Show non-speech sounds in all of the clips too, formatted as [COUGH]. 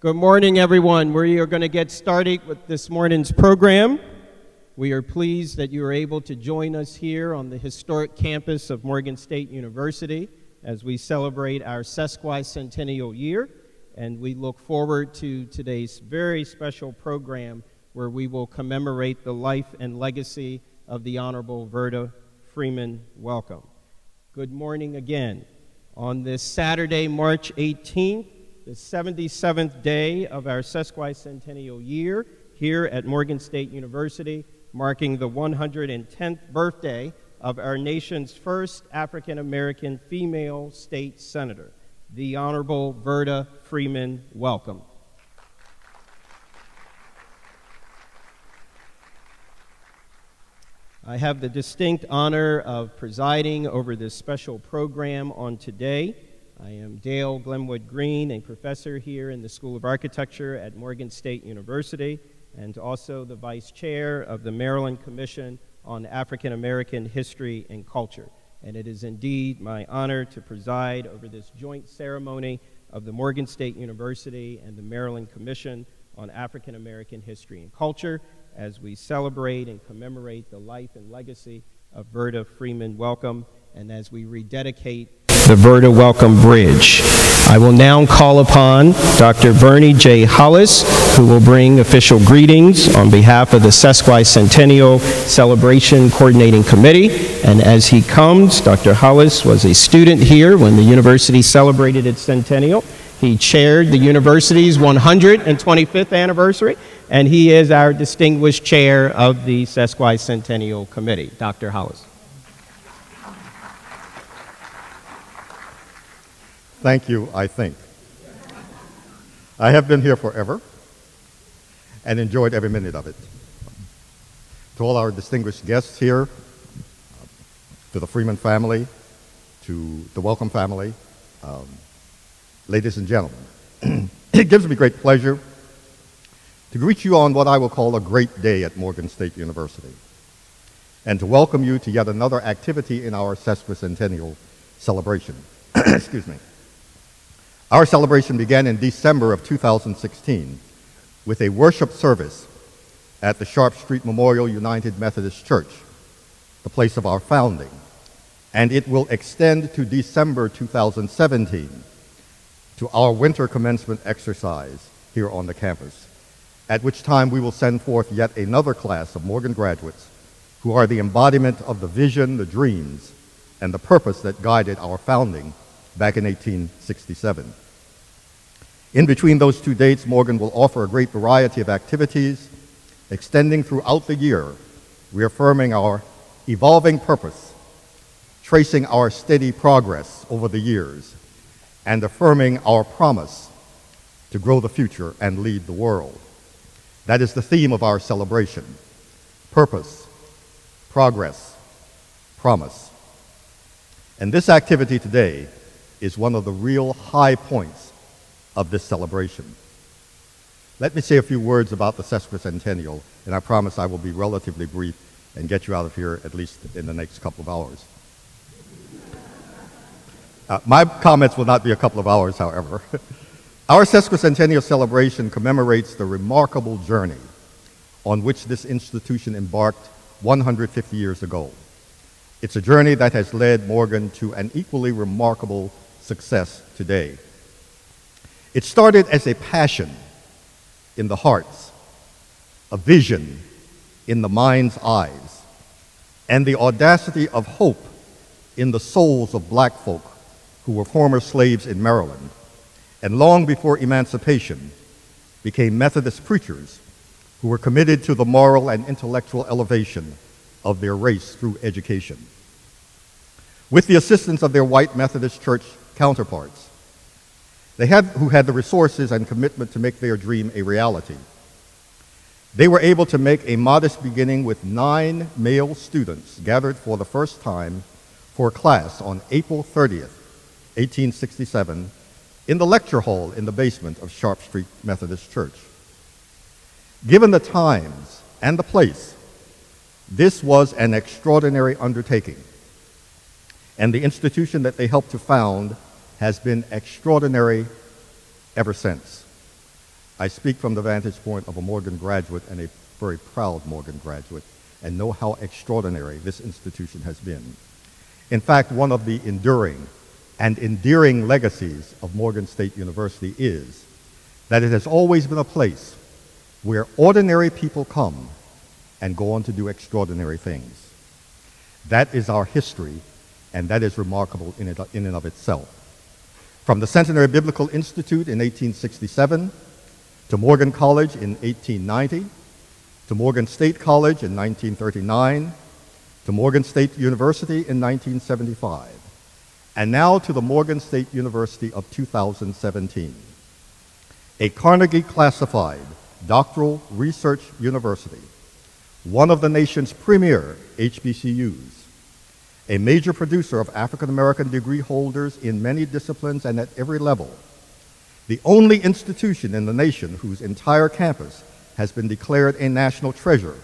Good morning, everyone. We are going to get started with this morning's program. We are pleased that you are able to join us here on the historic campus of Morgan State University as we celebrate our sesquicentennial year. And we look forward to today's very special program where we will commemorate the life and legacy of the Honorable Verda Freeman. Welcome. Good morning again. On this Saturday, March 18th, the 77th day of our sesquicentennial year here at Morgan State University, marking the 110th birthday of our nation's first African American female state senator, the Honorable Verda Freeman. Welcome. I have the distinct honor of presiding over this special program on today. I am Dale Glenwood Green, a professor here in the School of Architecture at Morgan State University, and also the vice chair of the Maryland Commission on African American History and Culture. And it is indeed my honor to preside over this joint ceremony of the Morgan State University and the Maryland Commission on African American History and Culture as we celebrate and commemorate the life and legacy of Verda Freeman Welcome and as we rededicate the Verda Welcome Bridge. I will now call upon Dr. Bernie J. Hollis, who will bring official greetings on behalf of the Sesquicentennial Celebration Coordinating Committee. And as he comes, Dr. Hollis was a student here when the university celebrated its centennial. He chaired the university's 125th anniversary, and he is our distinguished chair of the Sesquicentennial Committee. Dr. Hollis. Thank you, I think. I have been here forever and enjoyed every minute of it. To all our distinguished guests here, to the Freeman family, to the Welcome family, um, ladies and gentlemen, [CLEARS THROAT] it gives me great pleasure to greet you on what I will call a great day at Morgan State University and to welcome you to yet another activity in our sesquicentennial celebration. [CLEARS THROAT] Excuse me. Our celebration began in December of 2016 with a worship service at the Sharp Street Memorial United Methodist Church, the place of our founding, and it will extend to December 2017 to our winter commencement exercise here on the campus, at which time we will send forth yet another class of Morgan graduates who are the embodiment of the vision, the dreams, and the purpose that guided our founding back in 1867. In between those two dates, Morgan will offer a great variety of activities extending throughout the year, reaffirming our evolving purpose, tracing our steady progress over the years, and affirming our promise to grow the future and lead the world. That is the theme of our celebration purpose, progress, promise. And this activity today is one of the real high points of this celebration. Let me say a few words about the sesquicentennial, and I promise I will be relatively brief and get you out of here at least in the next couple of hours. Uh, my comments will not be a couple of hours, however. [LAUGHS] Our sesquicentennial celebration commemorates the remarkable journey on which this institution embarked 150 years ago. It's a journey that has led Morgan to an equally remarkable success today. It started as a passion in the hearts, a vision in the mind's eyes, and the audacity of hope in the souls of black folk who were former slaves in Maryland, and long before emancipation became Methodist preachers who were committed to the moral and intellectual elevation of their race through education. With the assistance of their white Methodist church counterparts, they had, who had the resources and commitment to make their dream a reality. They were able to make a modest beginning with nine male students gathered for the first time for class on April 30th, 1867, in the lecture hall in the basement of Sharp Street Methodist Church. Given the times and the place, this was an extraordinary undertaking, and the institution that they helped to found has been extraordinary ever since. I speak from the vantage point of a Morgan graduate and a very proud Morgan graduate and know how extraordinary this institution has been. In fact, one of the enduring and endearing legacies of Morgan State University is that it has always been a place where ordinary people come and go on to do extraordinary things. That is our history, and that is remarkable in, in and of itself. From the Centenary Biblical Institute in 1867 to Morgan College in 1890 to Morgan State College in 1939 to Morgan State University in 1975 and now to the Morgan State University of 2017, a Carnegie classified doctoral research university, one of the nation's premier HBCUs, a major producer of African American degree holders in many disciplines and at every level, the only institution in the nation whose entire campus has been declared a national treasure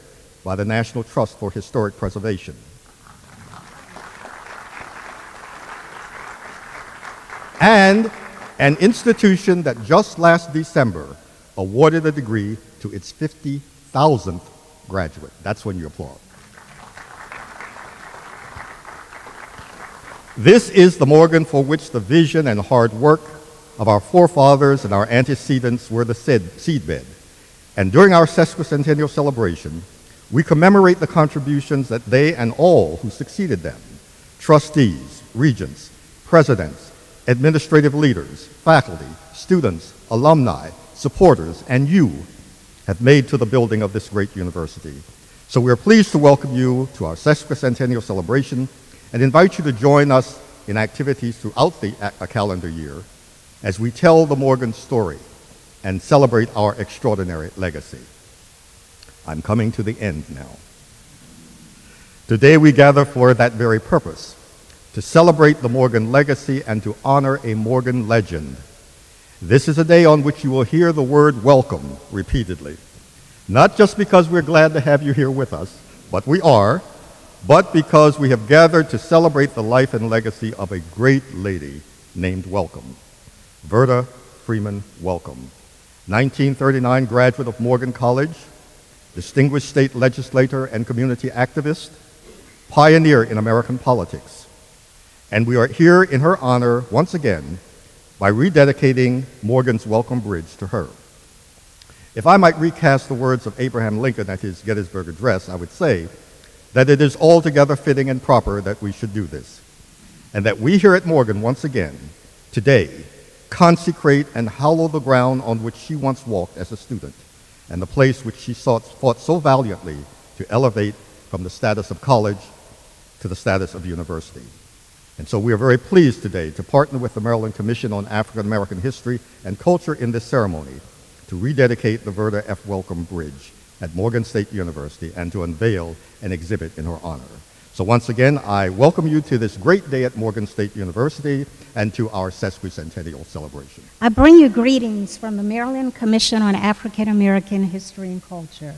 by the National Trust for Historic Preservation. And an institution that just last December awarded a degree to its 50,000th graduate. That's when you applaud. This is the Morgan for which the vision and hard work of our forefathers and our antecedents were the seedbed. And during our sesquicentennial celebration, we commemorate the contributions that they and all who succeeded them, trustees, regents, presidents, administrative leaders, faculty, students, alumni, supporters, and you have made to the building of this great university. So we are pleased to welcome you to our sesquicentennial celebration and invite you to join us in activities throughout the uh, uh, calendar year as we tell the Morgan story and celebrate our extraordinary legacy. I'm coming to the end now. Today we gather for that very purpose to celebrate the Morgan legacy and to honor a Morgan legend. This is a day on which you will hear the word welcome repeatedly. Not just because we're glad to have you here with us, but we are, but because we have gathered to celebrate the life and legacy of a great lady named Welcome. Verda Freeman Welcome, 1939 graduate of Morgan College, distinguished state legislator and community activist, pioneer in American politics and we are here in her honor once again by rededicating Morgan's Welcome Bridge to her. If I might recast the words of Abraham Lincoln at his Gettysburg Address, I would say that it is altogether fitting and proper that we should do this, and that we here at Morgan once again, today, consecrate and hallow the ground on which she once walked as a student, and the place which she sought, fought so valiantly to elevate from the status of college to the status of university. And so we are very pleased today to partner with the Maryland Commission on African American History and Culture in this ceremony to rededicate the Verda F. Welcome Bridge at Morgan State University and to unveil an exhibit in her honor. So once again, I welcome you to this great day at Morgan State University and to our sesquicentennial celebration. I bring you greetings from the Maryland Commission on African American History and Culture.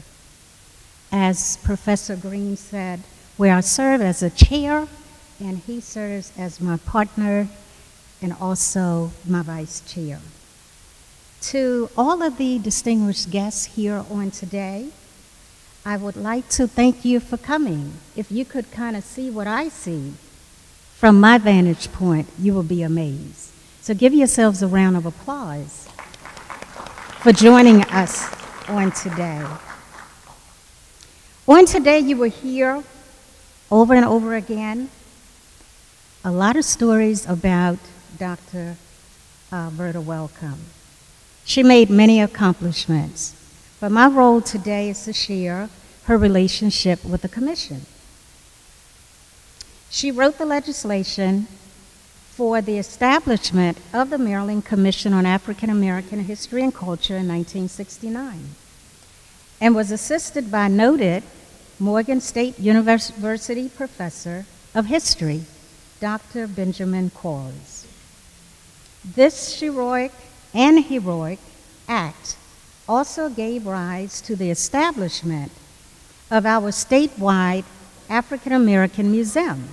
As Professor Green said, where I serve as a chair and he serves as my partner and also my vice chair. To all of the distinguished guests here on today, I would like to thank you for coming. If you could kind of see what I see from my vantage point, you will be amazed. So give yourselves a round of applause for joining us on today. On today, you will hear over and over again a lot of stories about Dr. Uh, Verda Welcome. She made many accomplishments, but my role today is to share her relationship with the Commission. She wrote the legislation for the establishment of the Maryland Commission on African American History and Culture in 1969 and was assisted by noted Morgan State University professor of history, Dr. Benjamin Quarles. This heroic and heroic act also gave rise to the establishment of our statewide African American Museum,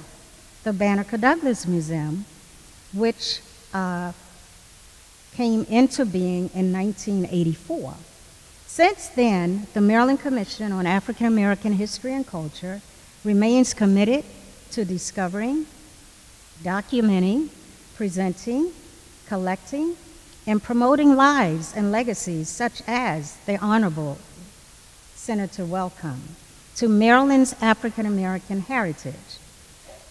the Banneker Douglass Museum, which uh, came into being in 1984. Since then, the Maryland Commission on African American History and Culture remains committed to discovering, documenting, presenting, collecting, and promoting lives and legacies such as the Honorable Senator Welcome to Maryland's African American heritage.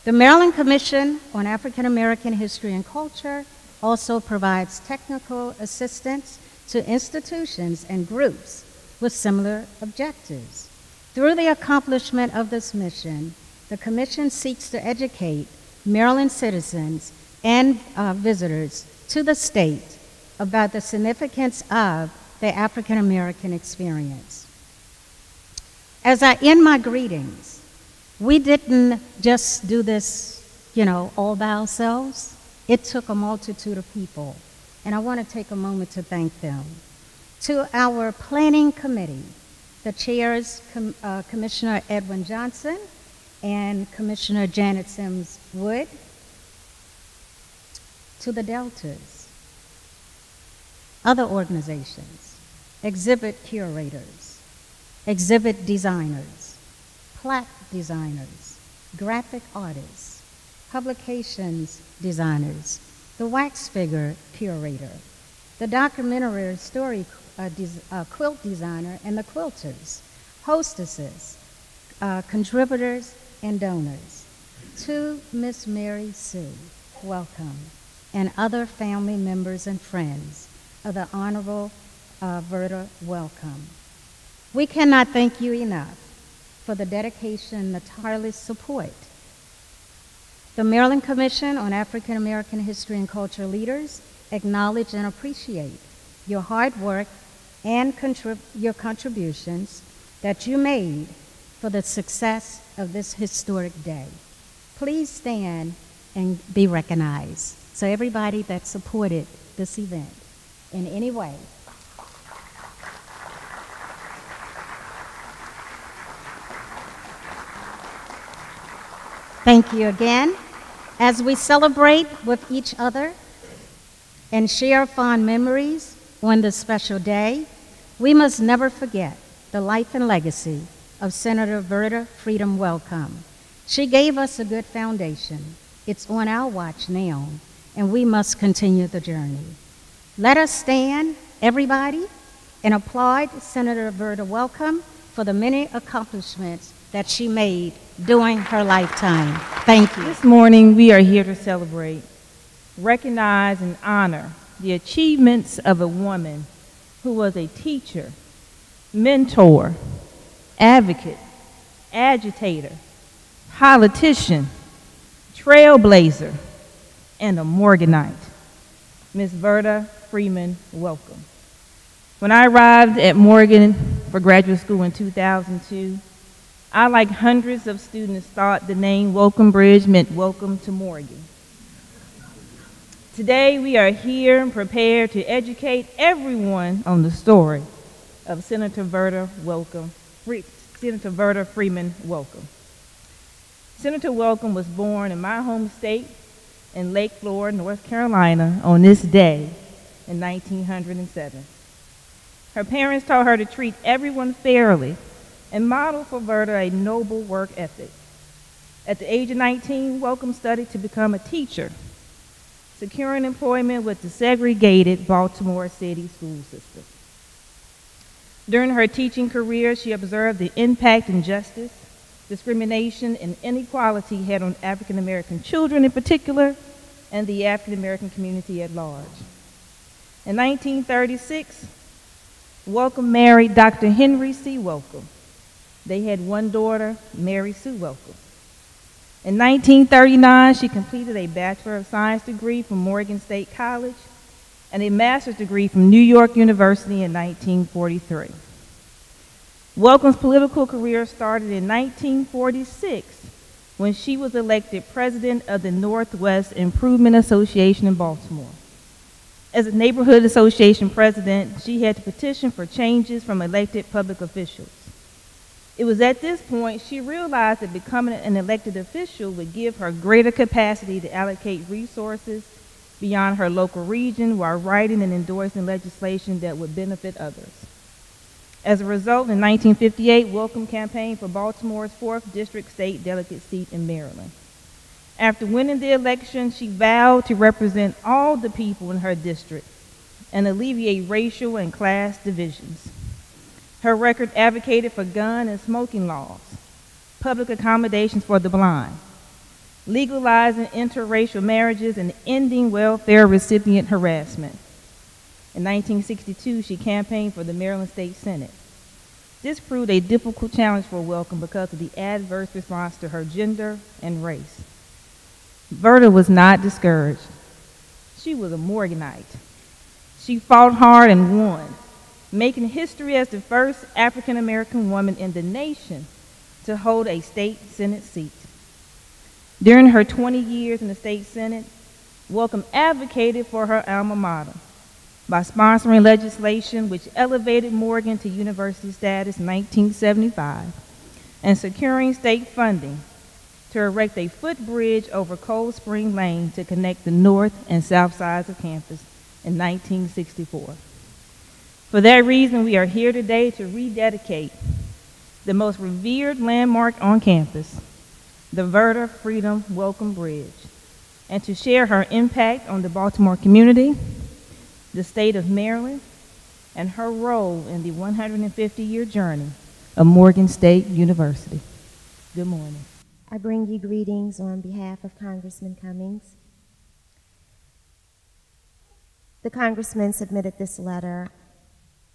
The Maryland Commission on African American History and Culture also provides technical assistance to institutions and groups with similar objectives. Through the accomplishment of this mission, the Commission seeks to educate Maryland citizens and uh, visitors to the state about the significance of the African American experience. As I end my greetings, we didn't just do this, you know, all by ourselves. It took a multitude of people, and I want to take a moment to thank them. To our planning committee, the chairs, Com uh, Commissioner Edwin Johnson and Commissioner Janet Sims Wood, to the Deltas, other organizations, exhibit curators, exhibit designers, plaque designers, graphic artists, publications designers, the wax figure curator, the documentary story uh, uh, quilt designer, and the quilters, hostesses, uh, contributors, and donors. To Miss Mary Sue, welcome and other family members and friends of the Honorable uh, Verda Welcome. We cannot thank you enough for the dedication and the tireless support. The Maryland Commission on African American History and Culture leaders acknowledge and appreciate your hard work and contrib your contributions that you made for the success of this historic day. Please stand and be recognized. So everybody that supported this event in any way. Thank you again. As we celebrate with each other and share fond memories on this special day, we must never forget the life and legacy of Senator Verda Freedom Welcome. She gave us a good foundation. It's on our watch now and we must continue the journey. Let us stand, everybody, and applaud Senator Verda Welcome for the many accomplishments that she made during her lifetime. Thank you. This morning, we are here to celebrate, recognize, and honor the achievements of a woman who was a teacher, mentor, advocate, agitator, politician, trailblazer, and a Morganite. Miss Verda Freeman, welcome. When I arrived at Morgan for graduate school in 2002, I, like hundreds of students, thought the name Welcome Bridge meant welcome to Morgan. Today, we are here and prepared to educate everyone on the story of Senator Verda Welcome, Senator Verda Freeman Welcome. Senator Welcome was born in my home state in Lake Florida, North Carolina, on this day in 1907. Her parents taught her to treat everyone fairly and modeled for Verda a noble work ethic. At the age of 19, Welcome studied to become a teacher, securing employment with the segregated Baltimore City school system. During her teaching career, she observed the impact injustice, discrimination, and inequality had on African American children in particular, and the African American community at large. In 1936, Welcome married Dr. Henry C. Welcome. They had one daughter, Mary Sue Welcome. In 1939, she completed a Bachelor of Science degree from Morgan State College and a master's degree from New York University in 1943. Welcome's political career started in 1946 when she was elected president of the Northwest Improvement Association in Baltimore. As a neighborhood association president, she had to petition for changes from elected public officials. It was at this point she realized that becoming an elected official would give her greater capacity to allocate resources beyond her local region while writing and endorsing legislation that would benefit others. As a result, in 1958, Welcome campaigned for Baltimore's 4th District State Delegate seat in Maryland. After winning the election, she vowed to represent all the people in her district and alleviate racial and class divisions. Her record advocated for gun and smoking laws, public accommodations for the blind, legalizing interracial marriages, and ending welfare recipient harassment. In 1962, she campaigned for the Maryland State Senate. This proved a difficult challenge for Welcome because of the adverse response to her gender and race. Verda was not discouraged. She was a Morganite. She fought hard and won, making history as the first African American woman in the nation to hold a state Senate seat. During her 20 years in the state Senate, Welcome advocated for her alma mater by sponsoring legislation which elevated Morgan to university status in 1975 and securing state funding to erect a footbridge over Cold Spring Lane to connect the north and south sides of campus in 1964. For that reason, we are here today to rededicate the most revered landmark on campus, the Verda Freedom Welcome Bridge, and to share her impact on the Baltimore community, the state of Maryland, and her role in the 150 year journey of Morgan State University. Good morning. I bring you greetings on behalf of Congressman Cummings. The Congressman submitted this letter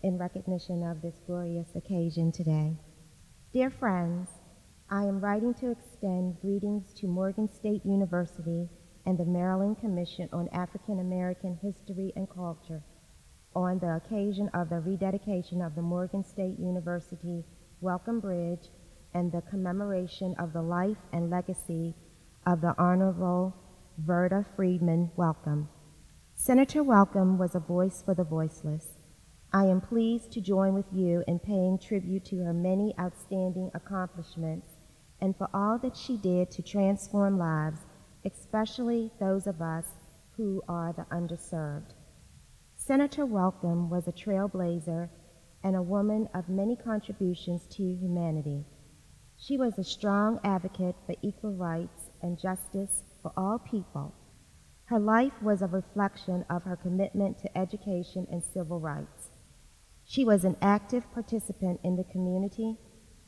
in recognition of this glorious occasion today. Dear friends, I am writing to extend greetings to Morgan State University and the Maryland Commission on African American History and Culture on the occasion of the rededication of the Morgan State University Welcome Bridge and the commemoration of the life and legacy of the Honorable Verda Friedman Welcome. Senator Welcome was a voice for the voiceless. I am pleased to join with you in paying tribute to her many outstanding accomplishments and for all that she did to transform lives, especially those of us who are the underserved. Senator Welcome was a trailblazer and a woman of many contributions to humanity. She was a strong advocate for equal rights and justice for all people. Her life was a reflection of her commitment to education and civil rights. She was an active participant in the community,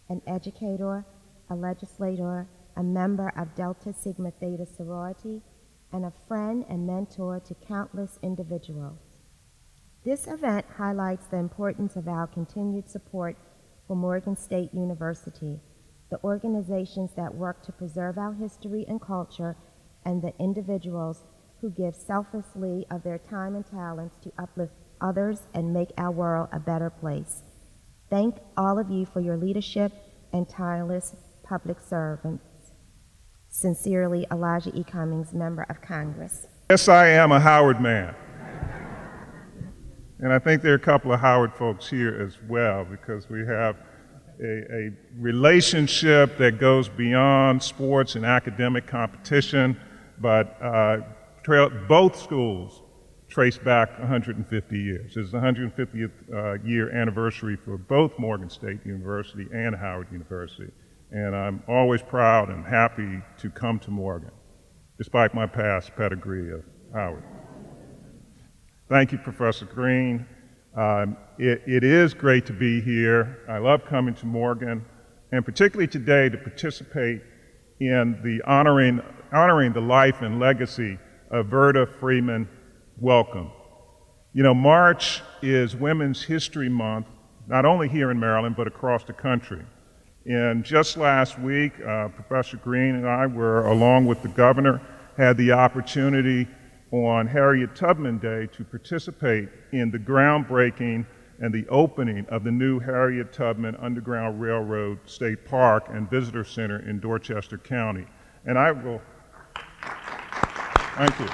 an educator, a legislator, a member of Delta Sigma Theta sorority, and a friend and mentor to countless individuals. This event highlights the importance of our continued support for Morgan State University, the organizations that work to preserve our history and culture, and the individuals who give selflessly of their time and talents to uplift others and make our world a better place. Thank all of you for your leadership and tireless public servants. Sincerely, Elijah E. Cummings, Member of Congress. Yes, I am a Howard man. And I think there are a couple of Howard folks here as well because we have a, a relationship that goes beyond sports and academic competition, but uh, both schools trace back 150 years. It's the 150th uh, year anniversary for both Morgan State University and Howard University. And I'm always proud and happy to come to Morgan, despite my past pedigree of Howard. Thank you, Professor Green. Um, it, it is great to be here. I love coming to Morgan, and particularly today to participate in the honoring, honoring the life and legacy of Verda Freeman Welcome. You know, March is Women's History Month, not only here in Maryland, but across the country. And just last week, uh, Professor Green and I were, along with the governor, had the opportunity on Harriet Tubman Day to participate in the groundbreaking and the opening of the new Harriet Tubman Underground Railroad State Park and Visitor Center in Dorchester County. And I will, thank you.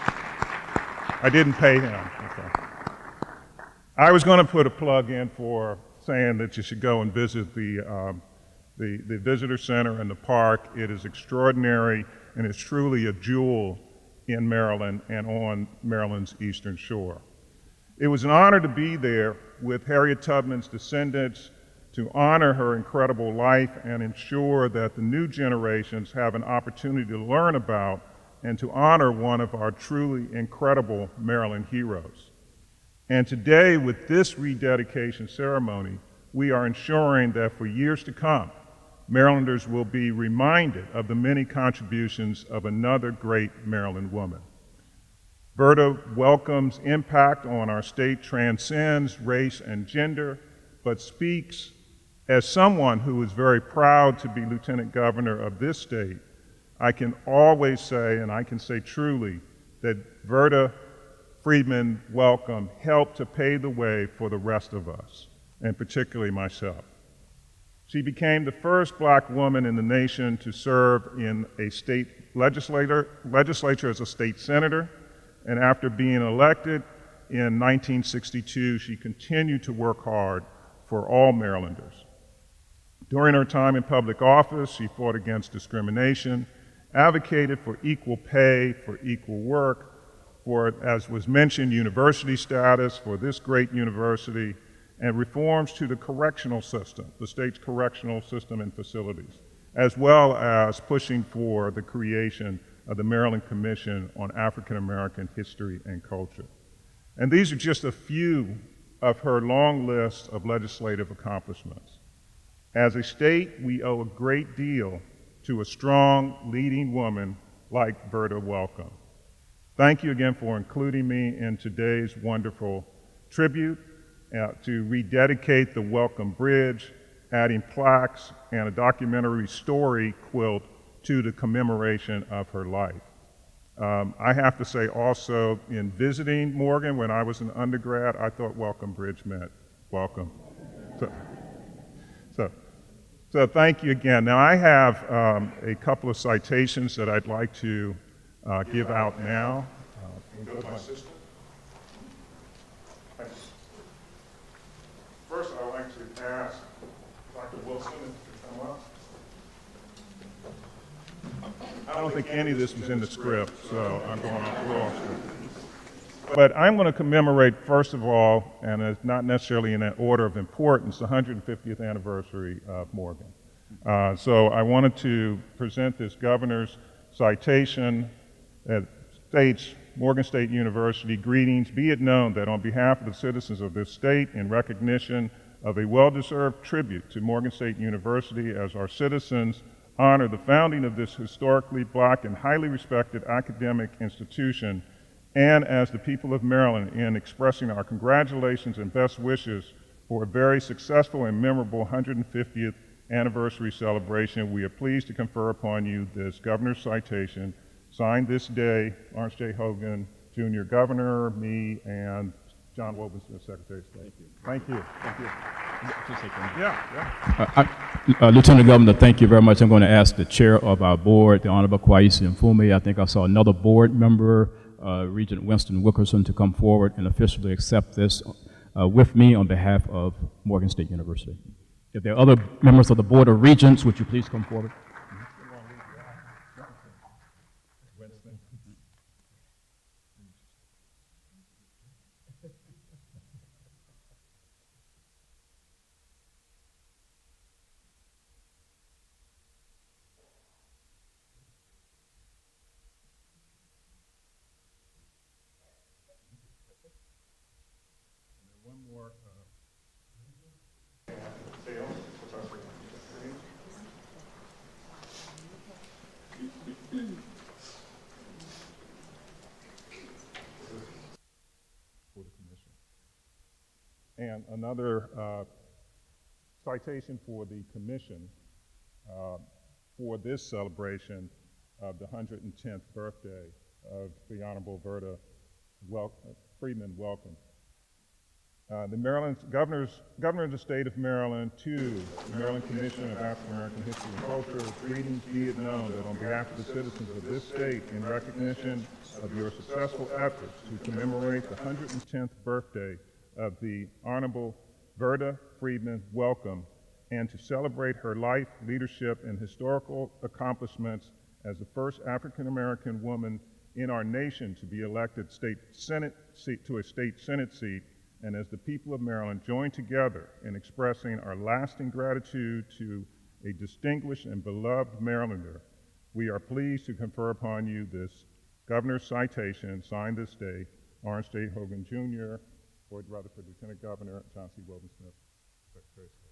I didn't pay him. Okay. I was going to put a plug in for saying that you should go and visit the, um, the, the visitor center and the park. It is extraordinary and it's truly a jewel in Maryland and on Maryland's eastern shore. It was an honor to be there with Harriet Tubman's descendants to honor her incredible life and ensure that the new generations have an opportunity to learn about and to honor one of our truly incredible Maryland heroes. And today, with this rededication ceremony, we are ensuring that for years to come, Marylanders will be reminded of the many contributions of another great Maryland woman. Verda Welcome's impact on our state transcends race and gender, but speaks as someone who is very proud to be lieutenant governor of this state. I can always say, and I can say truly, that Verda Friedman Welcome helped to pave the way for the rest of us, and particularly myself. She became the first black woman in the nation to serve in a state legislature, legislature as a state senator, and after being elected in 1962, she continued to work hard for all Marylanders. During her time in public office, she fought against discrimination, advocated for equal pay for equal work, for, as was mentioned, university status for this great university, and reforms to the correctional system, the state's correctional system and facilities, as well as pushing for the creation of the Maryland Commission on African American History and Culture. And these are just a few of her long list of legislative accomplishments. As a state, we owe a great deal to a strong, leading woman like Verda Welcome. Thank you again for including me in today's wonderful tribute uh, to rededicate the Welcome Bridge, adding plaques and a documentary story quilt to the commemoration of her life. Um, I have to say also, in visiting Morgan when I was an undergrad, I thought Welcome Bridge meant welcome. So, so, so thank you again. Now, I have um, a couple of citations that I'd like to uh, give out now. Uh, First, I'd like to ask Dr. Wilson to come up. I don't think any of this was in the script, so I'm going off But I'm going to commemorate, first of all, and it's not necessarily in that order of importance, the 150th anniversary of Morgan. Uh, so I wanted to present this governor's citation that states Morgan State University, greetings. Be it known that on behalf of the citizens of this state, in recognition of a well deserved tribute to Morgan State University as our citizens honor the founding of this historically black and highly respected academic institution, and as the people of Maryland, in expressing our congratulations and best wishes for a very successful and memorable 150th anniversary celebration, we are pleased to confer upon you this governor's citation Signed this day, Lawrence J. Hogan, Jr., Governor, me, and John Wobensmith, Secretary of State. Thank you. Thank you. Yeah, yeah. Uh, uh, Lieutenant Governor, thank you very much. I'm going to ask the chair of our board, the Honorable Kweisi Mfume. I think I saw another board member, uh, Regent Winston Wilkerson, to come forward and officially accept this uh, with me on behalf of Morgan State University. If there are other members of the Board of Regents, would you please come forward? And another uh, citation for the commission uh, for this celebration of the 110th birthday of the Honorable Verda Wel Freedman Welcome. Uh, the Maryland governors, governor of the state of Maryland to the Maryland Commission of African American History and Culture, greetings be it known that on behalf of the citizens of this state, in recognition of your successful efforts to commemorate the 110th birthday of the Honorable Verda Freedman Welcome and to celebrate her life, leadership, and historical accomplishments as the first African American woman in our nation to be elected state Senate seat to a state Senate seat, and as the people of Maryland join together in expressing our lasting gratitude to a distinguished and beloved Marylander, we are pleased to confer upon you this governor's citation signed this day, Orange State Hogan Jr., Boyd Rutherford, Lieutenant Governor, John C. Wobensmith, Secretary of State.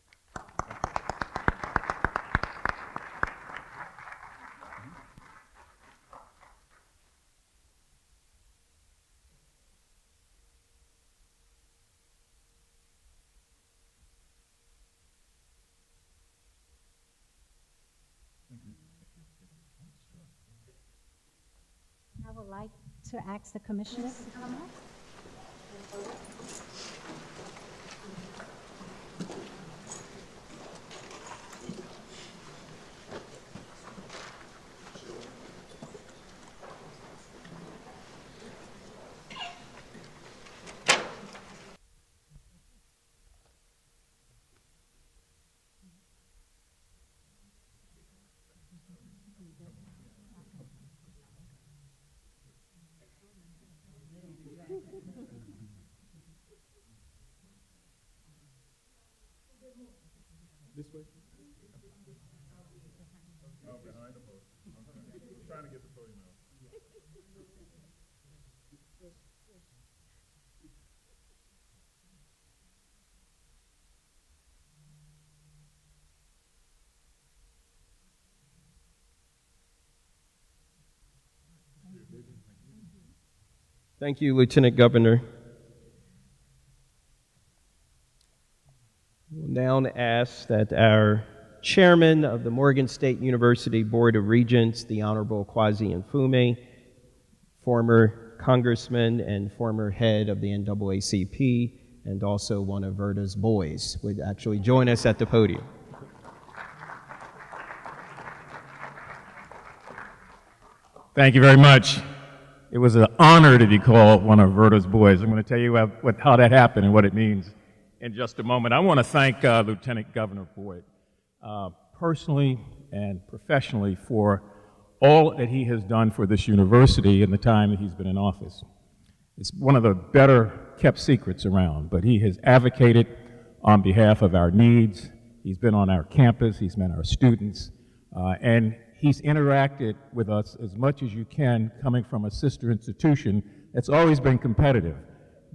I would to ask the commissioners way? Oh, behind the. Trying to get the podium out. Thank you, Lieutenant Governor. We'll now ask that our chairman of the Morgan State University Board of Regents, the Honorable Kweisi Mfume, former congressman and former head of the NAACP, and also one of Verda's boys, would actually join us at the podium. Thank you very much. It was an honor to be called one of Verda's boys. I'm going to tell you how that happened and what it means in just a moment. I want to thank uh, Lieutenant Governor Boyd uh, personally and professionally for all that he has done for this university in the time that he's been in office. It's one of the better kept secrets around, but he has advocated on behalf of our needs. He's been on our campus, he's met our students, uh, and he's interacted with us as much as you can coming from a sister institution that's always been competitive.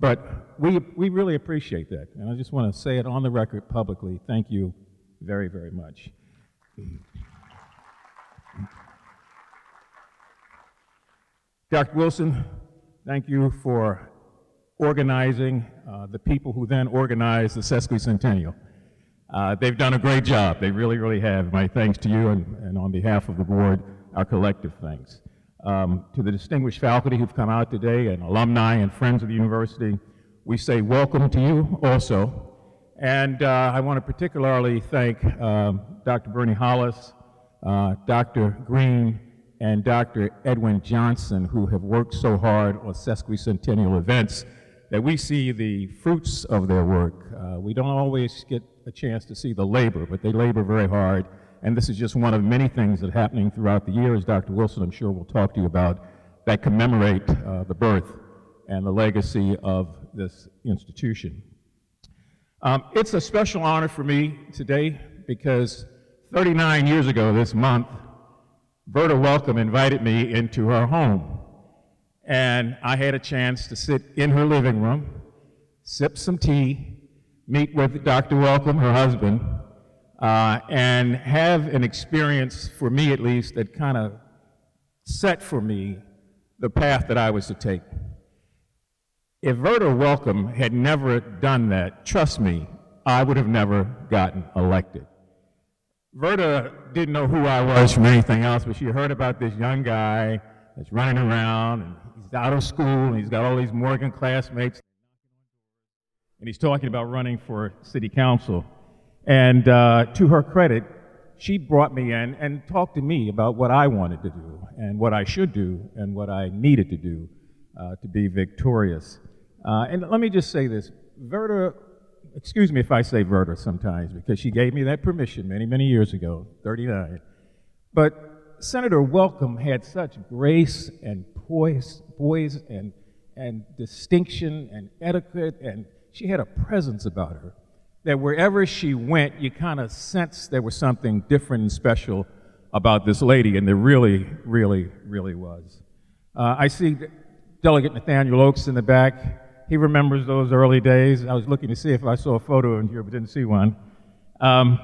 But we, we really appreciate that. And I just want to say it on the record publicly. Thank you very, very much. Dr. Wilson, thank you for organizing uh, the people who then organized the sesquicentennial. Uh, they've done a great job. They really, really have. My thanks to you and, and on behalf of the board, our collective thanks. Um, to the distinguished faculty who've come out today and alumni and friends of the university, we say welcome to you also. And uh, I want to particularly thank um, Dr. Bernie Hollis, uh, Dr. Green, and Dr. Edwin Johnson, who have worked so hard on sesquicentennial events that we see the fruits of their work. Uh, we don't always get a chance to see the labor, but they labor very hard. And this is just one of many things that are happening throughout the year, as Dr. Wilson, I'm sure, will talk to you about, that commemorate uh, the birth and the legacy of this institution. Um, it's a special honor for me today because 39 years ago this month, Verda Welcome invited me into her home. And I had a chance to sit in her living room, sip some tea, meet with Dr. Welcome, her husband, uh, and have an experience, for me at least, that kind of set for me the path that I was to take. If Verda Welcome had never done that, trust me, I would have never gotten elected. Verda didn't know who I was from anything else, but she heard about this young guy that's running around and he's out of school and he's got all these Morgan classmates and he's talking about running for city council. And uh, to her credit, she brought me in and talked to me about what I wanted to do and what I should do and what I needed to do uh, to be victorious. Uh, and let me just say this Verda, excuse me if I say Verda sometimes, because she gave me that permission many, many years ago, 39. But Senator Welcome had such grace and poise, poise and, and distinction and etiquette, and she had a presence about her that wherever she went, you kind of sensed there was something different and special about this lady, and there really, really, really was. Uh, I see Delegate Nathaniel Oaks in the back. He remembers those early days. I was looking to see if I saw a photo in here, but didn't see one. Um,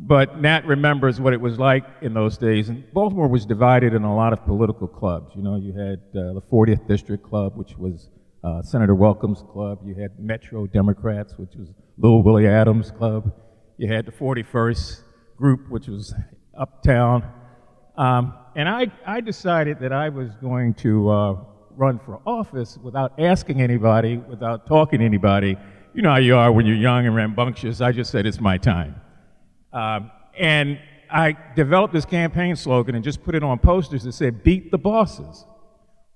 but Nat remembers what it was like in those days. And Baltimore was divided in a lot of political clubs. You know, you had uh, the 40th District Club, which was uh, Senator Welcome's club. You had Metro Democrats, which was Little Willie Adams' club. You had the 41st group, which was uptown. Um, and I, I decided that I was going to uh, run for office without asking anybody, without talking to anybody. You know how you are when you're young and rambunctious. I just said, it's my time. Um, and I developed this campaign slogan and just put it on posters that said, beat the bosses.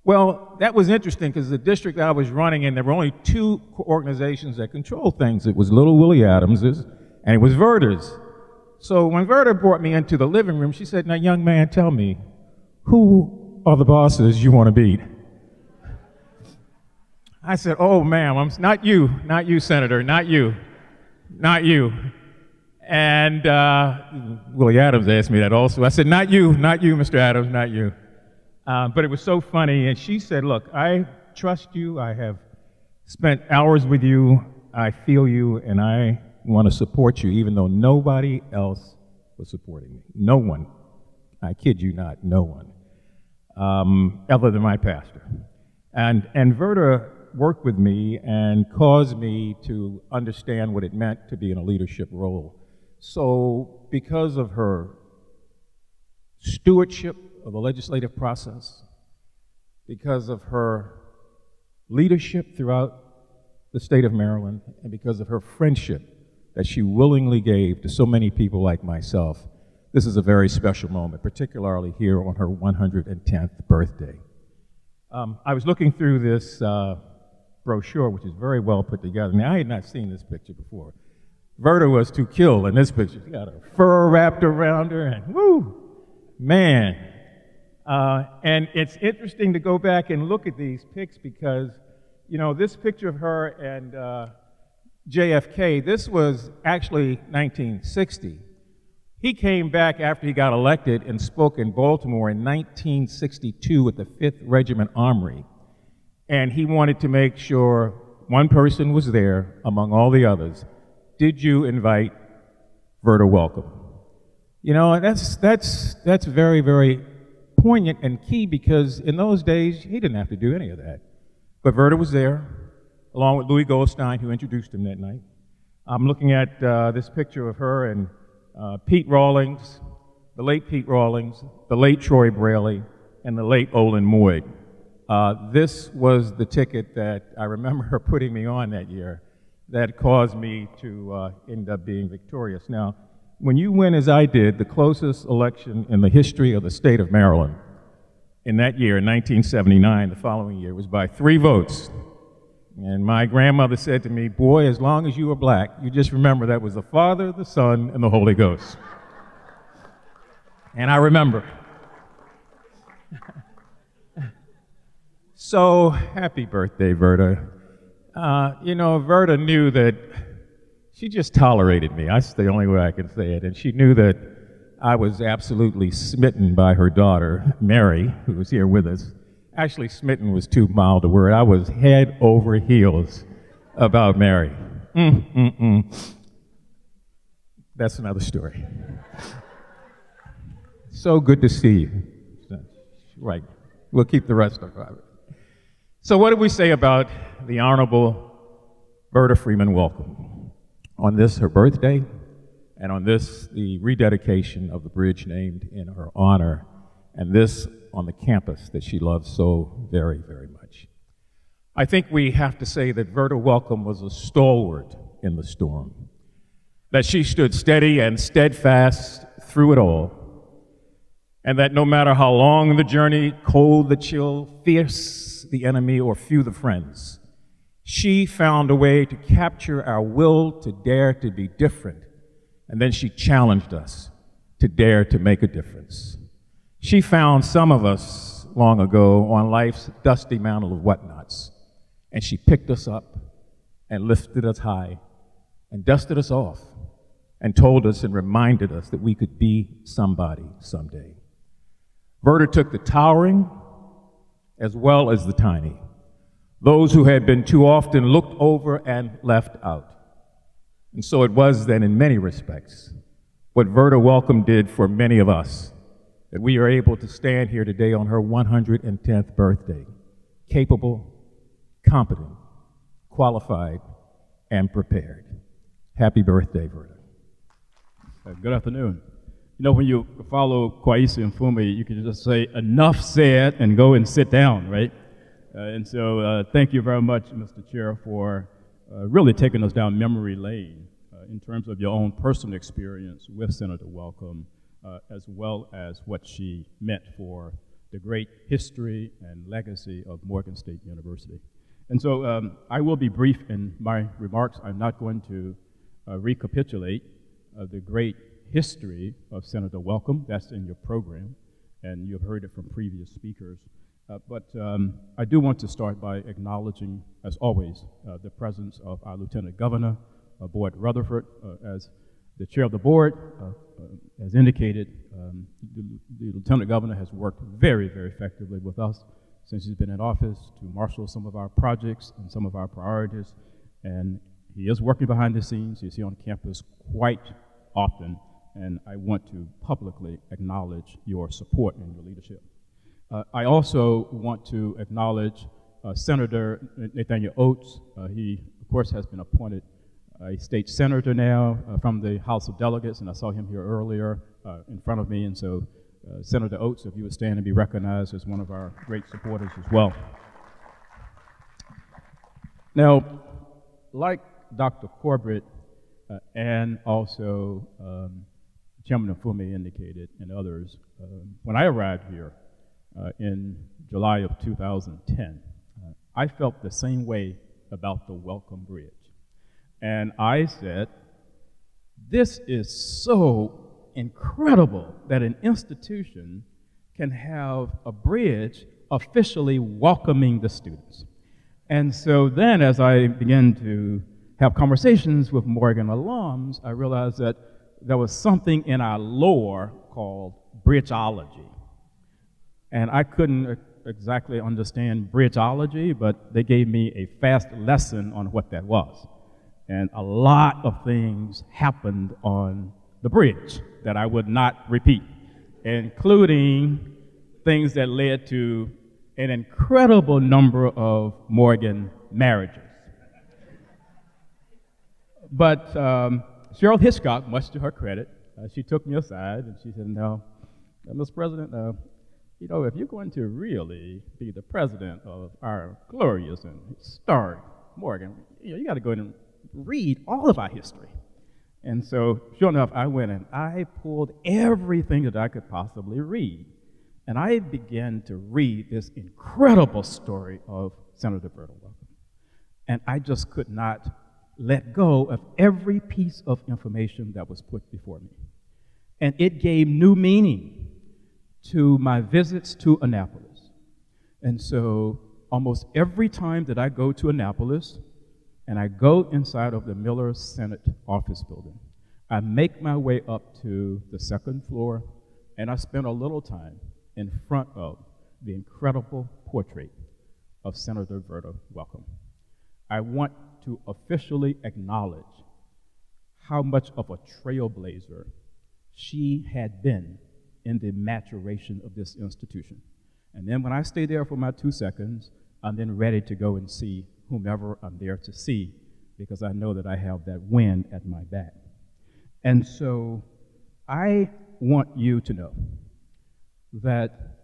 Well, that was interesting because the district I was running in, there were only two organizations that controlled things. It was Little Willie Adams's and it was Verda's. So when Verda brought me into the living room, she said, now young man, tell me, who are the bosses you want to beat? I said, oh ma'am, I'm not you, not you, Senator, not you, not you. And uh, Willie Adams asked me that also. I said, Not you, not you, Mr. Adams, not you. Uh, but it was so funny. And she said, Look, I trust you. I have spent hours with you. I feel you, and I want to support you, even though nobody else was supporting me. No one. I kid you not, no one. Um, other than my pastor. And, and Verda worked with me and caused me to understand what it meant to be in a leadership role. So, because of her stewardship of the legislative process, because of her leadership throughout the state of Maryland, and because of her friendship that she willingly gave to so many people like myself, this is a very special moment, particularly here on her 110th birthday. Um, I was looking through this uh, brochure, which is very well put together. Now, I had not seen this picture before. Verda was to kill in this picture. She got a fur wrapped around her, and woo, man. Uh, and it's interesting to go back and look at these pics because, you know, this picture of her and uh, JFK, this was actually 1960. He came back after he got elected and spoke in Baltimore in 1962 at the 5th Regiment Armory. And he wanted to make sure one person was there among all the others did you invite Verda Welcome? You know, that's, that's, that's very, very poignant and key because in those days, he didn't have to do any of that. But Verda was there, along with Louis Goldstein, who introduced him that night. I'm looking at uh, this picture of her and uh, Pete Rawlings, the late Pete Rawlings, the late Troy Brailey, and the late Olin Moyd. Uh, this was the ticket that I remember her putting me on that year that caused me to uh, end up being victorious. Now, when you win, as I did, the closest election in the history of the state of Maryland in that year, in 1979, the following year, was by three votes. And my grandmother said to me, Boy, as long as you are black, you just remember that was the Father, the Son, and the Holy Ghost. and I remember. [LAUGHS] so, happy birthday, Verda. Uh, you know, Verda knew that she just tolerated me. That's the only way I can say it. And she knew that I was absolutely smitten by her daughter, Mary, who was here with us. Actually, smitten was too mild a word. I was head over heels about Mary. Mm, mm, mm. That's another story. so good to see you. Right. We'll keep the rest of it. So, what did we say about the Honorable Verda Freeman Welcome on this, her birthday, and on this, the rededication of the bridge named in her honor, and this on the campus that she loves so very, very much? I think we have to say that Verda Welcome was a stalwart in the storm, that she stood steady and steadfast through it all, and that no matter how long the journey, cold the chill, fierce the enemy or few the friends. She found a way to capture our will to dare to be different. And then she challenged us to dare to make a difference. She found some of us long ago on life's dusty mantle of whatnots, and she picked us up and lifted us high and dusted us off and told us and reminded us that we could be somebody someday. Verda took the towering as well as the tiny, those who had been too often looked over and left out. And so it was that in many respects, what Verda Welcome did for many of us, that we are able to stand here today on her 110th birthday, capable, competent, qualified, and prepared. Happy birthday, Verda. Uh, good afternoon. You know, when you follow Kweisi Mfume, you can just say, enough said, and go and sit down, right? Uh, and so uh, thank you very much, Mr. Chair, for uh, really taking us down memory lane in terms of your own personal experience with Senator Welcome, as well as what she meant for the great history and legacy of Morgan State University. And so um, I will be brief in my remarks. I'm not going to uh, recapitulate uh, the great history of Senator Welcome. That's in your program, and you've heard it from previous speakers. Uh, but um, I do want to start by acknowledging, as always, uh, the presence of our Lieutenant Governor, uh, Boyd Rutherford, uh, as the chair of the board, as indicated, um, the, the Lieutenant Governor has worked very, very effectively with us since he's been in office to marshal some of our projects and some of our priorities. And he is working behind the scenes. He's here on campus quite often, and I want to publicly acknowledge your support and your leadership. Uh, I also want to acknowledge uh, Senator Nathaniel Oaks. Uh, he, of course, has been appointed a state senator now from the House of Delegates, and I saw him here earlier in front of me, and so uh, Senator Oaks, if you would stand and be recognized as one of our great supporters as well. Now, like Dr. Corbett uh, and also um, Chairman Mfume indicated and others, uh, when I arrived here uh, in July of 2010, uh, I felt the same way about the Welcome Bridge. And I said, this is so incredible that an institution can have a bridge officially welcoming the students. And so then, as I began to have conversations with Morgan alums, I realized that there was something in our lore called bridgeology. And I couldn't exactly understand bridgeology, but they gave me a fast lesson on what that was. And a lot of things happened on the bridge that I would not repeat, including things that led to an incredible number of Morgan marriages. But um, Cheryl Hitchcock, much to her credit, uh, she took me aside and she said, "No, Mr. President, uh, you know, if you're going to really be the president of our glorious and historic Morgan, you, know, you got to go in and read all of our history." And so, sure enough, I went and I pulled everything that I could possibly read. And I began to read this incredible story of Senator Welcome. And I just could not let go of every piece of information that was put before me. And it gave new meaning to my visits to Annapolis. And so, almost every time that I go to Annapolis, and I go inside of the Miller Senate office building. I make my way up to the second floor, and I spend a little time in front of the incredible portrait of Senator Verda Welcome. I want to officially acknowledge how much of a trailblazer she had been in the maturation of this institution. And then when I stay there for my two seconds, I'm then ready to go and see whomever I'm there to see because I know that I have that wind at my back. And so I want you to know that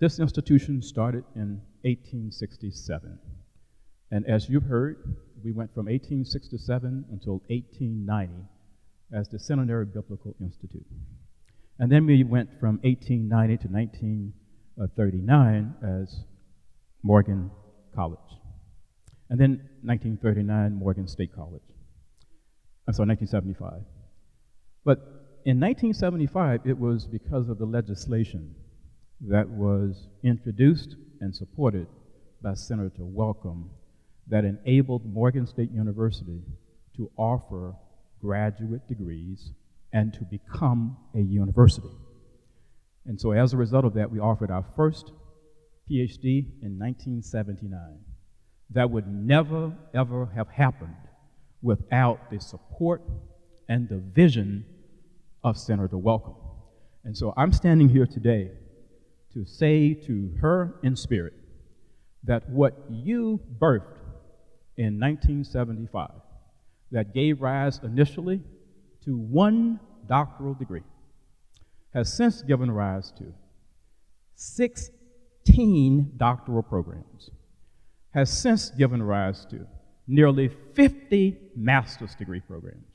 this institution started in 1867. And as you've heard, we went from 1867 until 1890 as the Centenary Biblical Institute. And then we went from 1890 to 1939 as Morgan College. And then 1939, Morgan State College. I'm sorry, 1975. But in 1975, it was because of the legislation that was introduced and supported by Senator Welcome that enabled Morgan State University to offer graduate degrees and to become a university. And so, as a result of that, we offered our first PhD in 1979. That would never, ever have happened without the support and the vision of Senator Welcome. And so, I'm standing here today to say to her in spirit that what you birthed in 1975 that gave rise initially to one doctoral degree has since given rise to 16 doctoral programs, has since given rise to nearly 50 master's degree programs,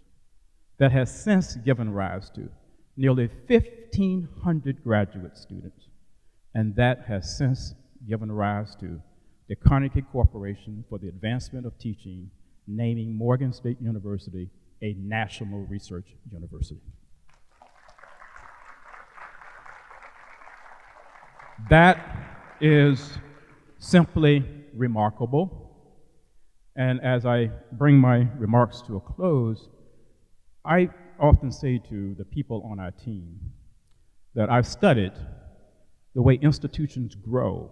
that has since given rise to nearly 1,500 graduate students, and that has since given rise to the Carnegie Corporation for the Advancement of Teaching naming Morgan State University a national research university. That is simply remarkable. And as I bring my remarks to a close, I often say to the people on our team that I've studied the way institutions grow,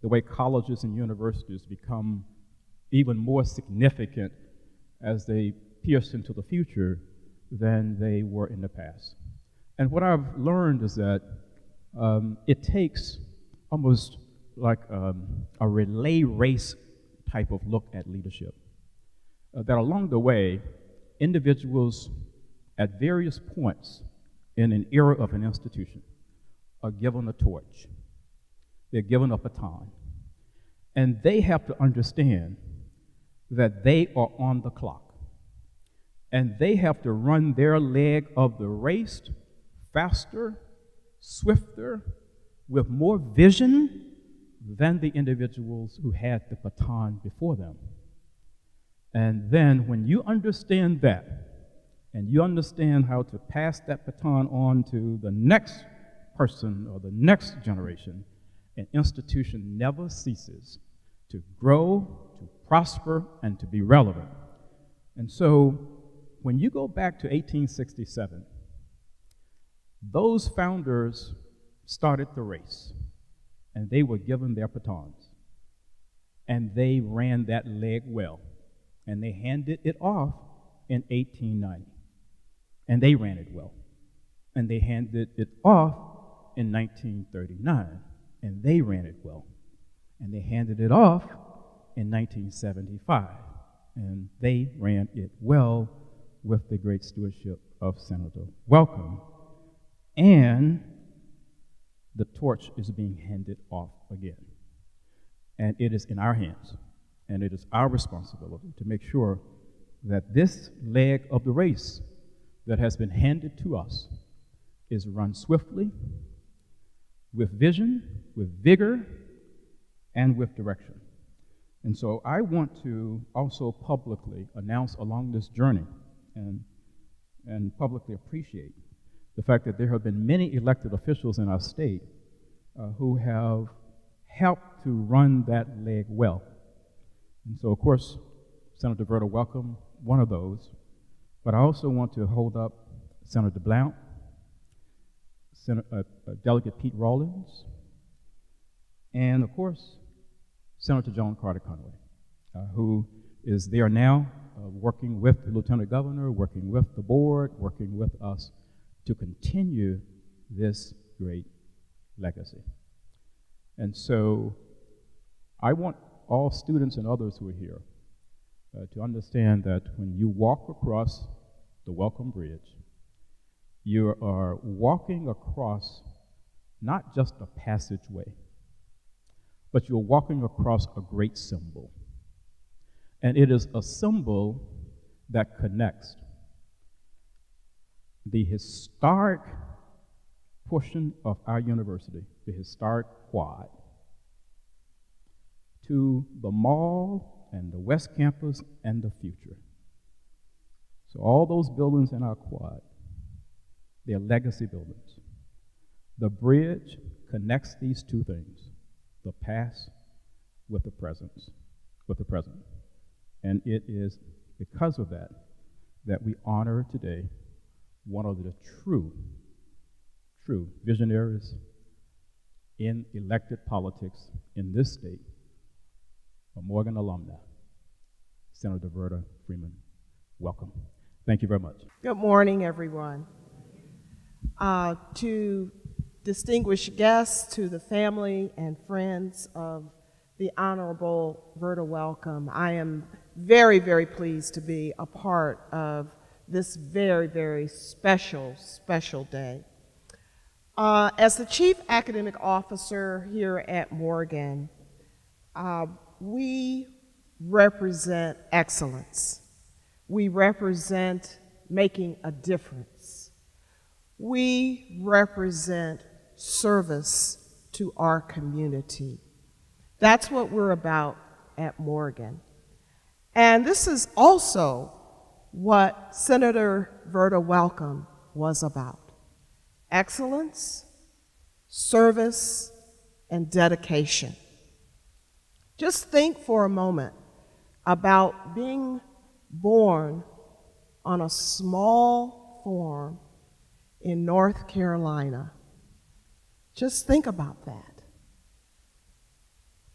the way colleges and universities become even more significant as they pierce into the future than they were in the past. And what I've learned is that um, it takes almost like um, a relay race type of look at leadership. Uh, that along the way, individuals at various points in an era of an institution are given a torch, they're given up a baton, and they have to understand that they are on the clock. And they have to run their leg of the race faster, swifter, with more vision than the individuals who had the baton before them. And then when you understand that, and you understand how to pass that baton on to the next person or the next generation, an institution never ceases to grow, to prosper, and to be relevant. And so when you go back to 1867, those founders started the race, and they were given their batons. And they ran that leg well, and they handed it off in 1890. And they ran it well. And they handed it off in 1939, and they ran it well. And they handed it off in 1975, and they ran it well with the great stewardship of Senator Welcome. And the torch is being handed off again. And it is in our hands, and it is our responsibility to make sure that this leg of the race that has been handed to us is run swiftly, with vision, with vigor, and with direction. And so I want to also publicly announce along this journey and, and publicly appreciate the fact that there have been many elected officials in our state uh, who have helped to run that leg well. And so, of course, Senator Verda welcome one of those. But I also want to hold up Senator Blount, Senator, uh, uh, Delegate Pete Rawlings, and of course, Senator Joan Carter Conway, uh, who is there now working with the Lieutenant Governor, working with the board, working with us to continue this great legacy. And so I want all students and others who are here uh, to understand that when you walk across the Welcome Bridge, you are walking across not just a passageway, but you're walking across a great symbol. And it is a symbol that connects the historic portion of our university, the historic quad, to the mall and the West Campus and the future. So, all those buildings in our quad, they're legacy buildings. The bridge connects these two things, the past with the present, with the present. And it is because of that that we honor today one of the true, true visionaries in elected politics in this state, a Morgan alumna, Senator Verda Freeman. Welcome. Thank you very much. Good morning, everyone. Uh, to distinguished guests, to the family and friends of the Honorable Verda Welcome, I am very, very pleased to be a part of this very, very special, special day. Uh, as the Chief Academic Officer here at Morgan, uh, we represent excellence. We represent making a difference. We represent service to our community. That's what we're about at Morgan. And this is also what Senator Verda Welcome was about excellence, service, and dedication. Just think for a moment about being born on a small farm in North Carolina. Just think about that.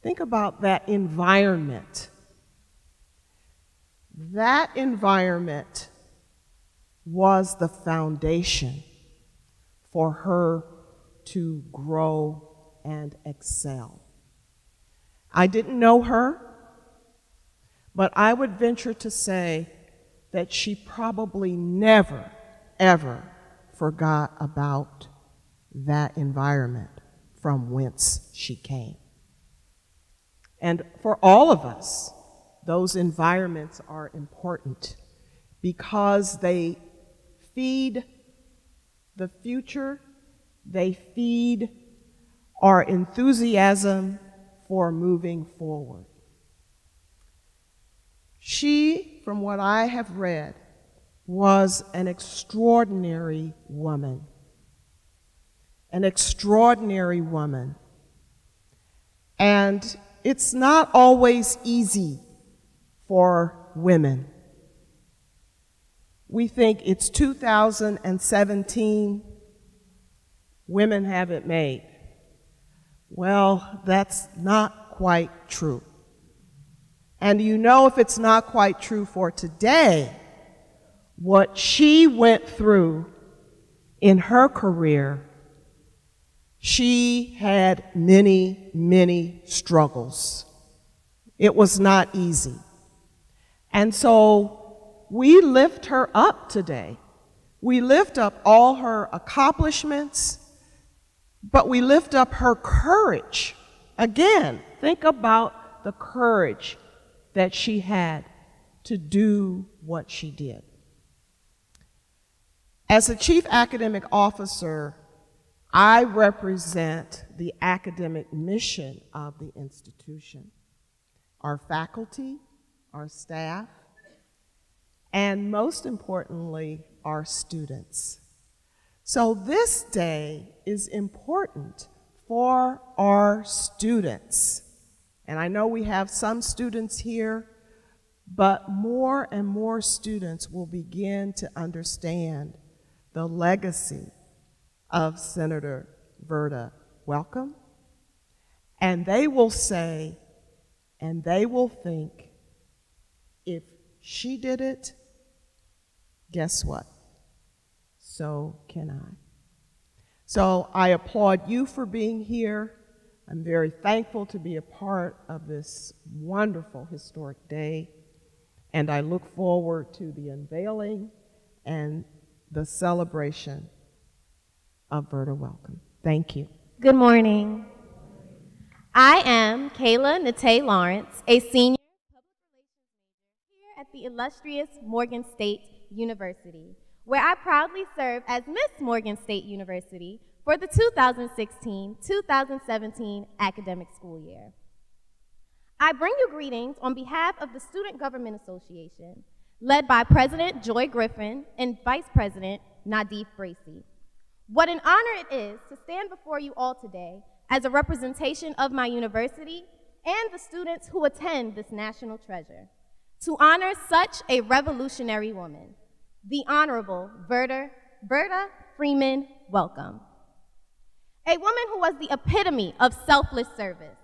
Think about that environment that environment was the foundation for her to grow and excel. I didn't know her, but I would venture to say that she probably never, ever forgot about that environment from whence she came. And for all of us, those environments are important because they feed the future, they feed our enthusiasm for moving forward. She, from what I have read, was an extraordinary woman. An extraordinary woman. And it's not always easy for women. We think it's 2017, women have it made. Well, that's not quite true. And you know if it's not quite true for today, what she went through in her career, she had many, many struggles. It was not easy. And so we lift her up today. We lift up all her accomplishments, but we lift up her courage. Again, think about the courage that she had to do what she did. As the chief academic officer, I represent the academic mission of the institution. Our faculty, our staff, and most importantly, our students. So this day is important for our students. And I know we have some students here, but more and more students will begin to understand the legacy of Senator Verda Welcome. And they will say, and they will think, she did it, guess what? So can I. So I applaud you for being here. I'm very thankful to be a part of this wonderful historic day. And I look forward to the unveiling and the celebration of Verda Welcome. Thank you. Good morning. I am Kayla Nate Lawrence, a senior at the illustrious Morgan State University, where I proudly serve as Miss Morgan State University for the 2016-2017 academic school year. I bring you greetings on behalf of the Student Government Association, led by President Joy Griffin and Vice President Nadif Bracy. What an honor it is to stand before you all today as a representation of my university and the students who attend this national treasure to honor such a revolutionary woman, the Honorable Verda, Verda Freeman Welcome. A woman who was the epitome of selfless service,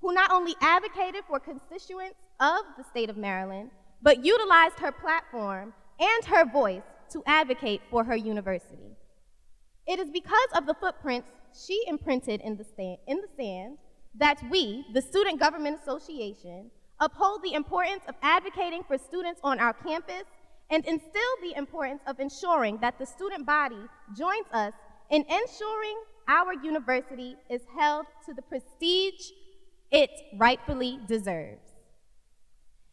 who not only advocated for constituents of the state of Maryland, but utilized her platform and her voice to advocate for her university. It is because of the footprints she imprinted in the, in the sand that we, the Student Government Association, uphold the importance of advocating for students on our campus and instill the importance of ensuring that the student body joins us in ensuring our university is held to the prestige it rightfully deserves.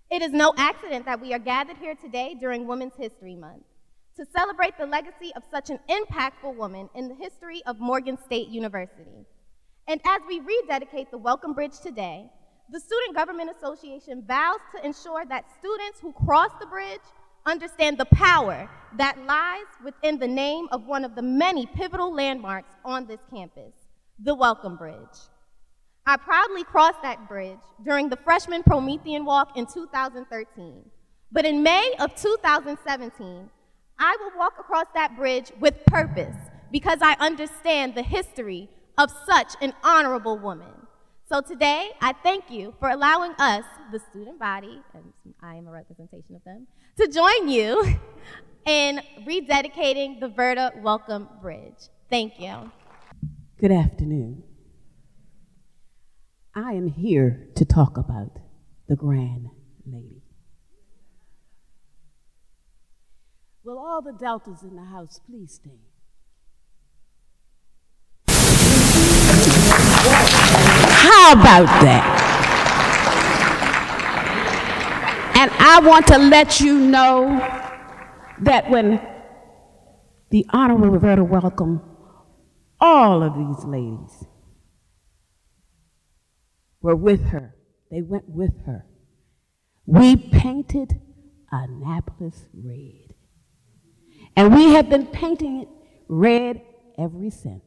It is no accident that we are gathered here today during Women's History Month to celebrate the legacy of such an impactful woman in the history of Morgan State University. And as we rededicate the Welcome Bridge today, the Student Government Association vows to ensure that students who cross the bridge understand the power that lies within the name of one of the many pivotal landmarks on this campus, the Welcome Bridge. I proudly crossed that bridge during the freshman Promethean Walk in 2013. But in May of 2017, I will walk across that bridge with purpose because I understand the history of such an honorable woman. So today, I thank you for allowing us, the student body, and I am a representation of them, to join you [LAUGHS] in rededicating the Verda Welcome Bridge. Thank you. Good afternoon. I am here to talk about the Grand Lady. Will all the Deltas in the house please stand? How about that? And I want to let you know that when the Honorable Roberta welcomed all of these ladies were with her. They went with her. We painted Annapolis red. And we have been painting it red ever since.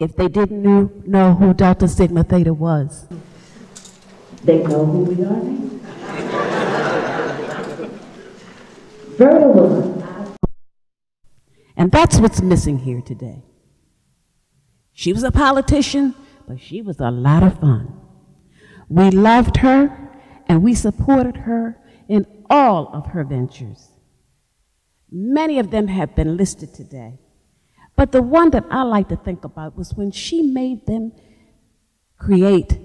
If they didn't know, know who Delta Sigma Theta was, they know who we are now. Verda And that's what's missing here today. She was a politician, but she was a lot of fun. We loved her and we supported her in all of her ventures. Many of them have been listed today. But the one that I like to think about was when she made them create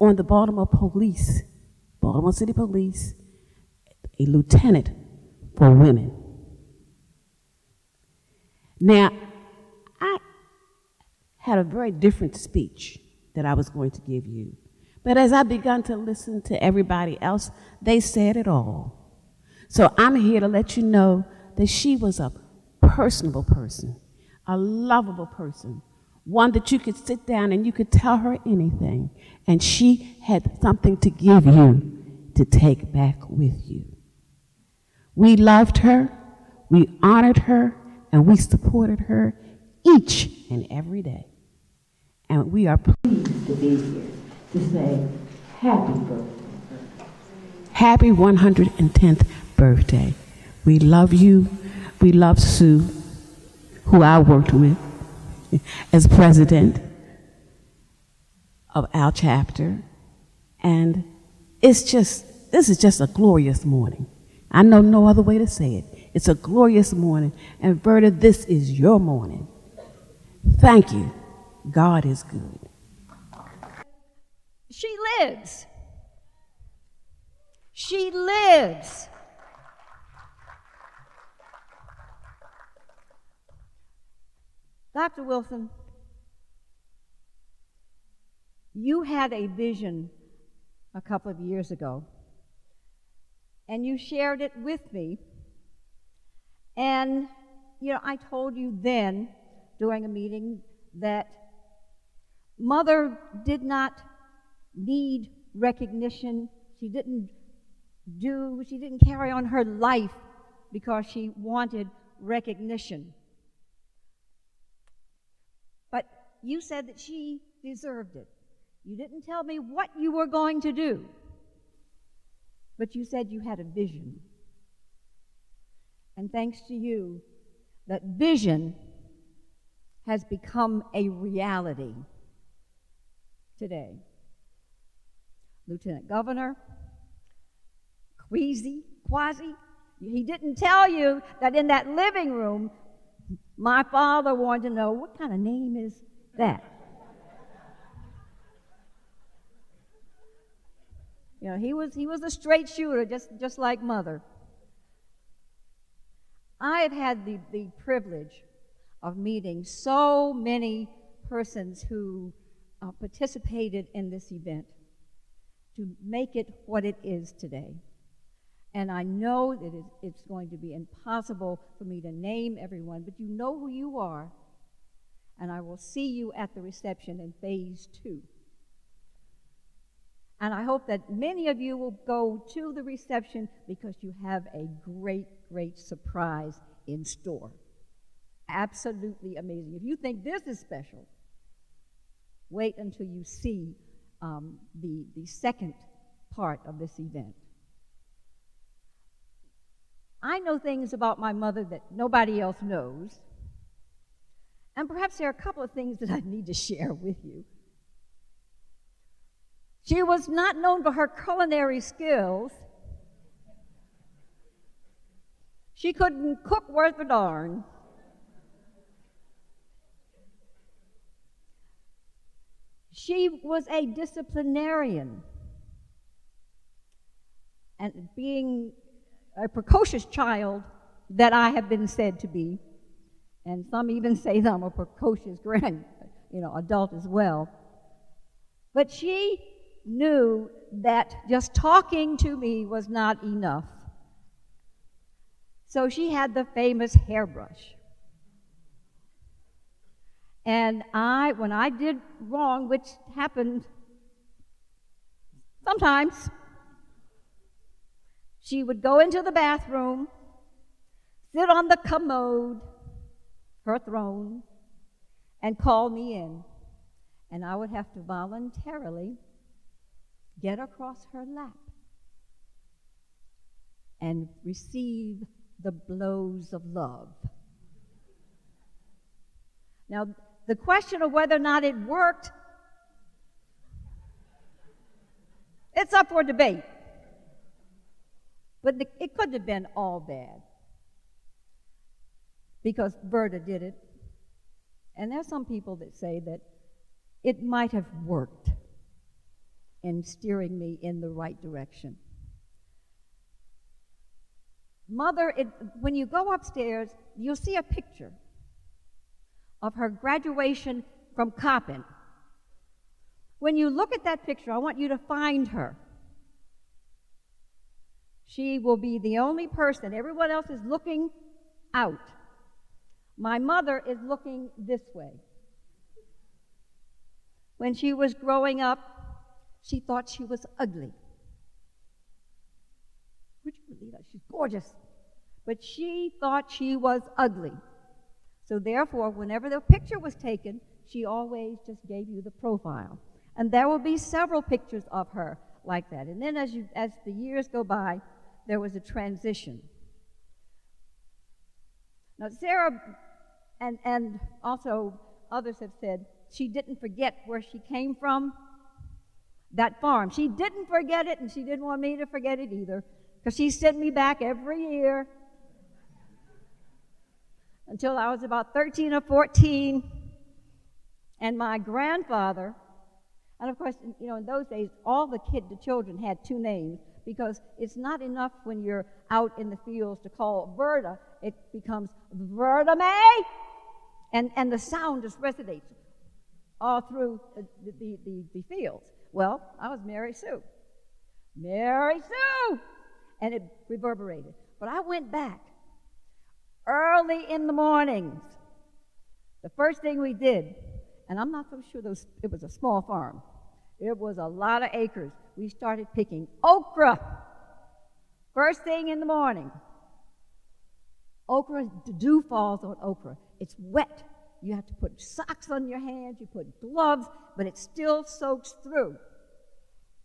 on the Baltimore Police, Baltimore City Police, a lieutenant for women. Now, I had a very different speech that I was going to give you. But as I began to listen to everybody else, they said it all. So I'm here to let you know that she was a personable person, a lovable person, one that you could sit down and you could tell her anything, and she had something to give you to take back with you. We loved her, we honored her, and we supported her each and every day. And we are pleased to be here to say happy birthday. Happy 110th birthday. We love you. We love Sue, who I worked with as president of our chapter. And it's just, this is just a glorious morning. I know no other way to say it. It's a glorious morning. And Verda, this is your morning. Thank you. God is good. She lives. She lives. Dr. Wilson, you had a vision a couple of years ago, and you shared it with me. And, you know, I told you then during a meeting that mother did not need recognition. She didn't do, she didn't carry on her life because she wanted recognition. You said that she deserved it. You didn't tell me what you were going to do, but you said you had a vision. And thanks to you, that vision has become a reality today. Lieutenant Governor, Queasy, Quasi, he didn't tell you that in that living room, my father wanted to know what kind of name is that? you know, he was, he was a straight shooter, just, just like mother. I have had the, the privilege of meeting so many persons who uh, participated in this event to make it what it is today. And I know that it's going to be impossible for me to name everyone, but you know who you are. And I will see you at the reception in phase two. And I hope that many of you will go to the reception because you have a great, great surprise in store. Absolutely amazing. If you think this is special, wait until you see um, the, the second part of this event. I know things about my mother that nobody else knows. And perhaps there are a couple of things that I need to share with you. She was not known for her culinary skills. She couldn't cook worth a darn. She was a disciplinarian. And being a precocious child that I have been said to be, and some even [LAUGHS] say that I'm a precocious grand, you know, adult as well. But she knew that just talking to me was not enough. So she had the famous hairbrush. And I, when I did wrong, which happened sometimes, she would go into the bathroom, sit on the commode, her throne, and call me in. And I would have to voluntarily get across her lap and receive the blows of love. Now, the question of whether or not it worked, it's up for debate. But it couldn't have been all bad because Verda did it. And there's some people that say that it might have worked in steering me in the right direction. Mother, it, when you go upstairs, you'll see a picture of her graduation from Coppin. When you look at that picture, I want you to find her. She will be the only person. Everyone else is looking out. My mother is looking this way. When she was growing up, she thought she was ugly. Would you believe that? She's gorgeous. But she thought she was ugly. So therefore, whenever the picture was taken, she always just gave you the profile. And there will be several pictures of her like that. And then as, you, as the years go by, there was a transition. Now, Sarah and, and also others have said she didn't forget where she came from, that farm. She didn't forget it, and she didn't want me to forget it either, because she sent me back every year until I was about 13 or 14. And my grandfather, and of course, you know, in those days, all the kid, the children had two names because it's not enough when you're out in the fields to call Verda. It becomes Verda May, and, and the sound just resonates all through the, the, the, the fields. Well, I was Mary Sue. Mary Sue! And it reverberated. But I went back early in the mornings. The first thing we did, and I'm not so sure those, it was a small farm, it was a lot of acres. We started picking okra. First thing in the morning. Okra, dew falls on okra. It's wet. You have to put socks on your hands, you put gloves, but it still soaks through.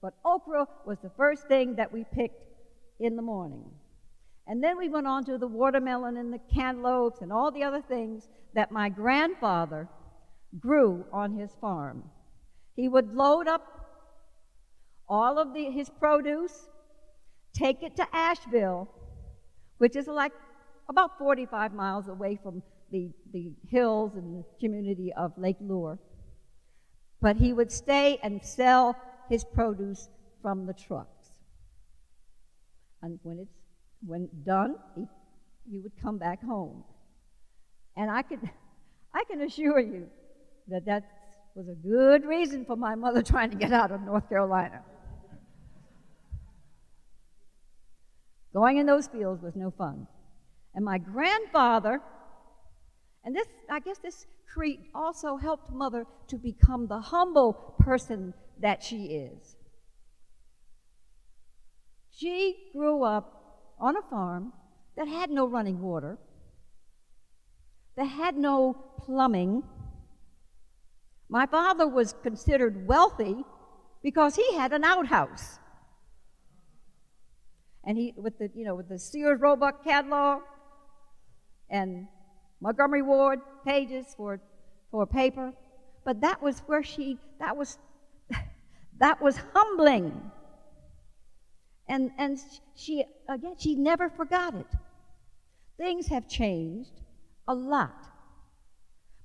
But okra was the first thing that we picked in the morning. And then we went on to the watermelon and the cantaloupes and all the other things that my grandfather grew on his farm. He would load up all of the, his produce, take it to Asheville, which is like about 45 miles away from the, the hills and the community of Lake Lure. But he would stay and sell his produce from the trucks. And when it's when done, he, he would come back home. And I could [LAUGHS] I can assure you that that was a good reason for my mother [LAUGHS] trying to get out of North Carolina. Going in those fields was no fun. And my grandfather, and this, I guess this Crete also helped mother to become the humble person that she is. She grew up on a farm that had no running water, that had no plumbing. My father was considered wealthy because he had an outhouse. And he, with the, you know, with the Sears Roebuck catalog and Montgomery Ward pages for, for paper. But that was where she, that was, [LAUGHS] that was humbling. And, and she, again, she never forgot it. Things have changed a lot.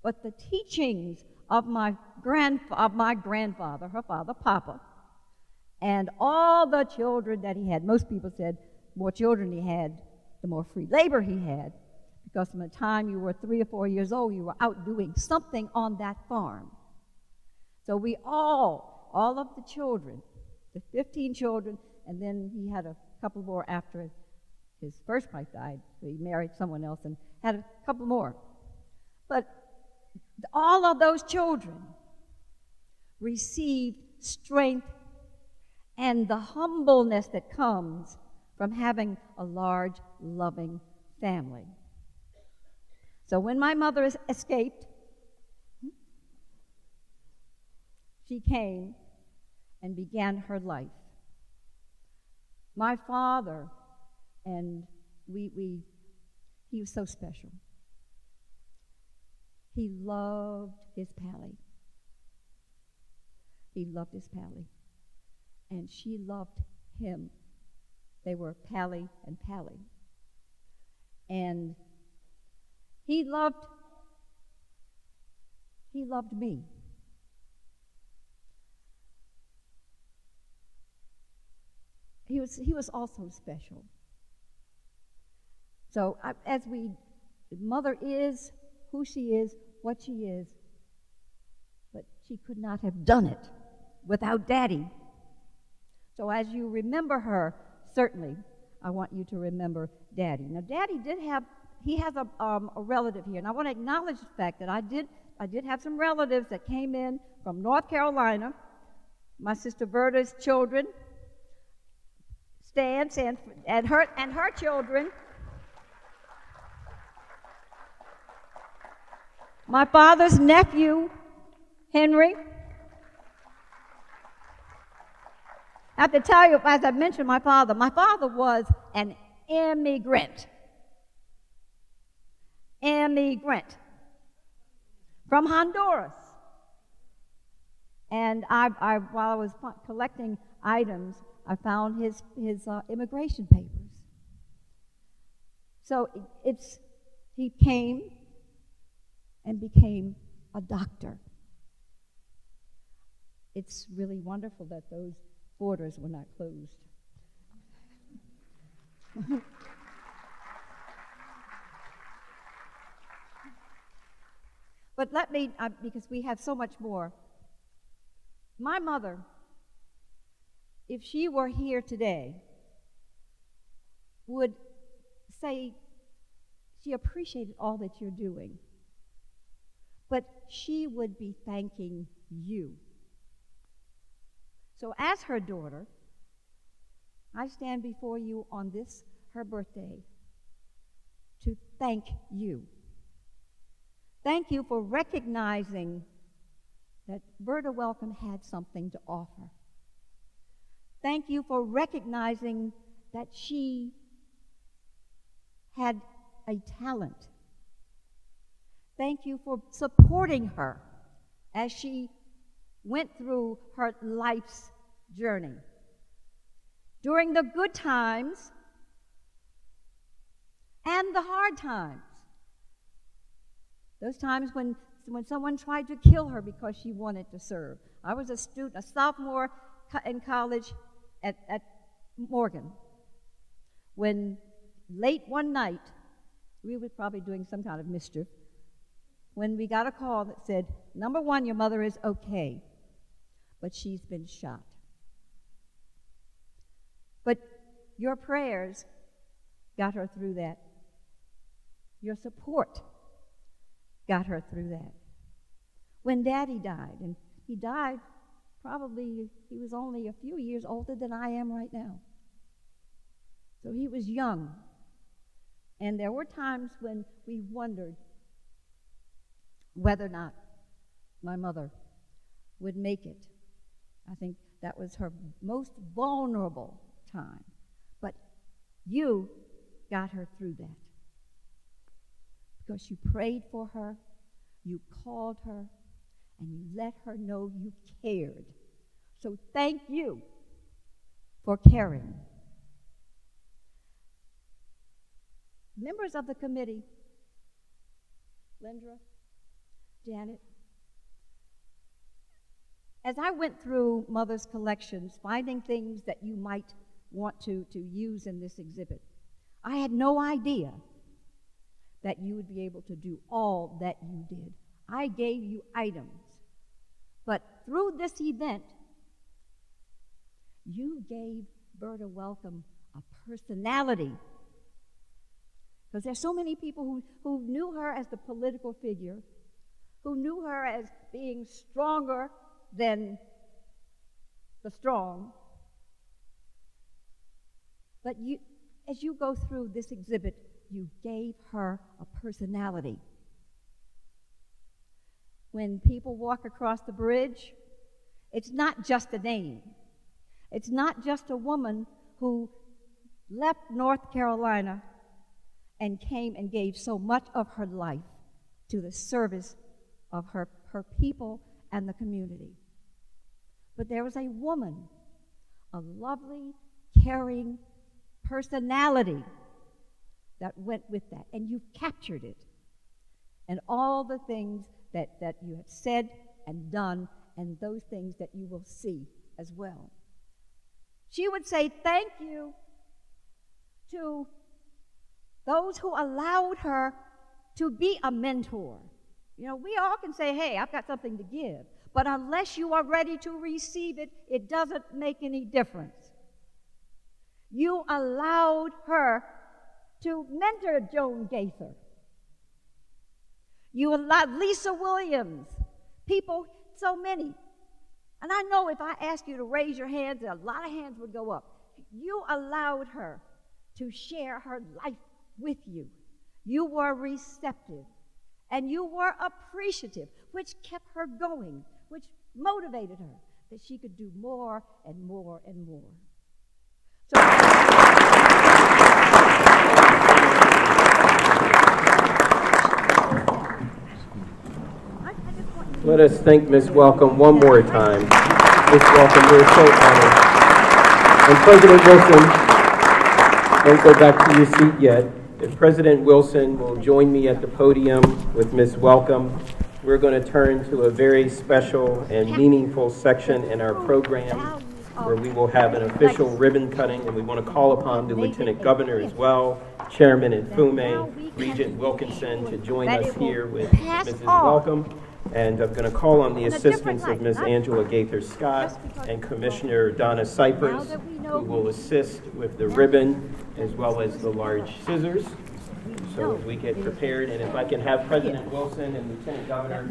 But the teachings of my, grand, of my grandfather, her father, Papa, and all the children that he had, most people said more children he had, the more free labor he had, because from the time you were three or four years old, you were out doing something on that farm. So we all, all of the children, the 15 children, and then he had a couple more after his first wife died. He married someone else and had a couple more. But all of those children received strength and the humbleness that comes from having a large, loving family. So when my mother escaped, she came and began her life. My father, and we, we, he was so special. He loved his Pally. He loved his Pally. And she loved him. They were Pally and Pally. And he loved he loved me. He was he was also special. So I, as we mother is who she is, what she is, but she could not have done it without daddy. So as you remember her, certainly I want you to remember daddy. Now daddy did have he has a, um, a relative here, and I want to acknowledge the fact that I did, I did have some relatives that came in from North Carolina. My sister Verda's children, Stan, and, and, her, and her children. My father's nephew, Henry. I have to tell you, as I mentioned my father, my father was an immigrant immigrant from Honduras. And I, I, while I was collecting items, I found his, his uh, immigration papers. So it's, he came and became a doctor. It's really wonderful that those borders were not closed. [LAUGHS] But let me, uh, because we have so much more. My mother, if she were here today, would say she appreciated all that you're doing, but she would be thanking you. So, as her daughter, I stand before you on this, her birthday, to thank you Thank you for recognizing that Verda Welcome had something to offer. Thank you for recognizing that she had a talent. Thank you for supporting her as she went through her life's journey. During the good times and the hard times. Those times when, when someone tried to kill her because she wanted to serve. I was a student, a sophomore in college at, at Morgan when late one night, we were probably doing some kind of mischief, when we got a call that said, Number one, your mother is okay, but she's been shot. But your prayers got her through that. Your support got her through that. When daddy died, and he died probably, he was only a few years older than I am right now. So he was young. And there were times when we wondered whether or not my mother would make it. I think that was her most vulnerable time. But you got her through that because you prayed for her, you called her, and you let her know you cared. So thank you for caring. Members of the committee, Lindra, Janet, as I went through Mother's collections, finding things that you might want to, to use in this exhibit, I had no idea that you would be able to do all that you did. I gave you items. But through this event, you gave Verda Welcome a personality. Because there's so many people who, who knew her as the political figure, who knew her as being stronger than the strong. But you, as you go through this exhibit, you gave her a personality. When people walk across the bridge, it's not just a name. It's not just a woman who left North Carolina and came and gave so much of her life to the service of her, her people and the community. But there was a woman, a lovely, caring personality that went with that. And you've captured it. And all the things that, that you have said and done, and those things that you will see as well. She would say thank you to those who allowed her to be a mentor. You know, we all can say, hey, I've got something to give. But unless you are ready to receive it, it doesn't make any difference. You allowed her to mentor Joan Gaither. You allowed Lisa Williams, people, so many. And I know if I asked you to raise your hands, a lot of hands would go up. You allowed her to share her life with you. You were receptive and you were appreciative, which kept her going, which motivated her that she could do more and more and more. So, Let us thank Ms. Welcome one more time. Ms. Welcome, we're so honored. And President Wilson, don't go back to your seat yet. If President Wilson will join me at the podium with Ms. Welcome, we're going to turn to a very special and meaningful section in our program where we will have an official ribbon cutting, and we want to call upon the Lieutenant Governor as well, Chairman Mfume, Regent Wilkinson to join us here with Mrs. Welcome. And I'm going to call on the assistance of Ms. Angela Gaither Scott and Commissioner Donna Cypers, who will assist with the ribbon as well as the large scissors. So as we get prepared, and if I can have President Wilson and Lieutenant Governor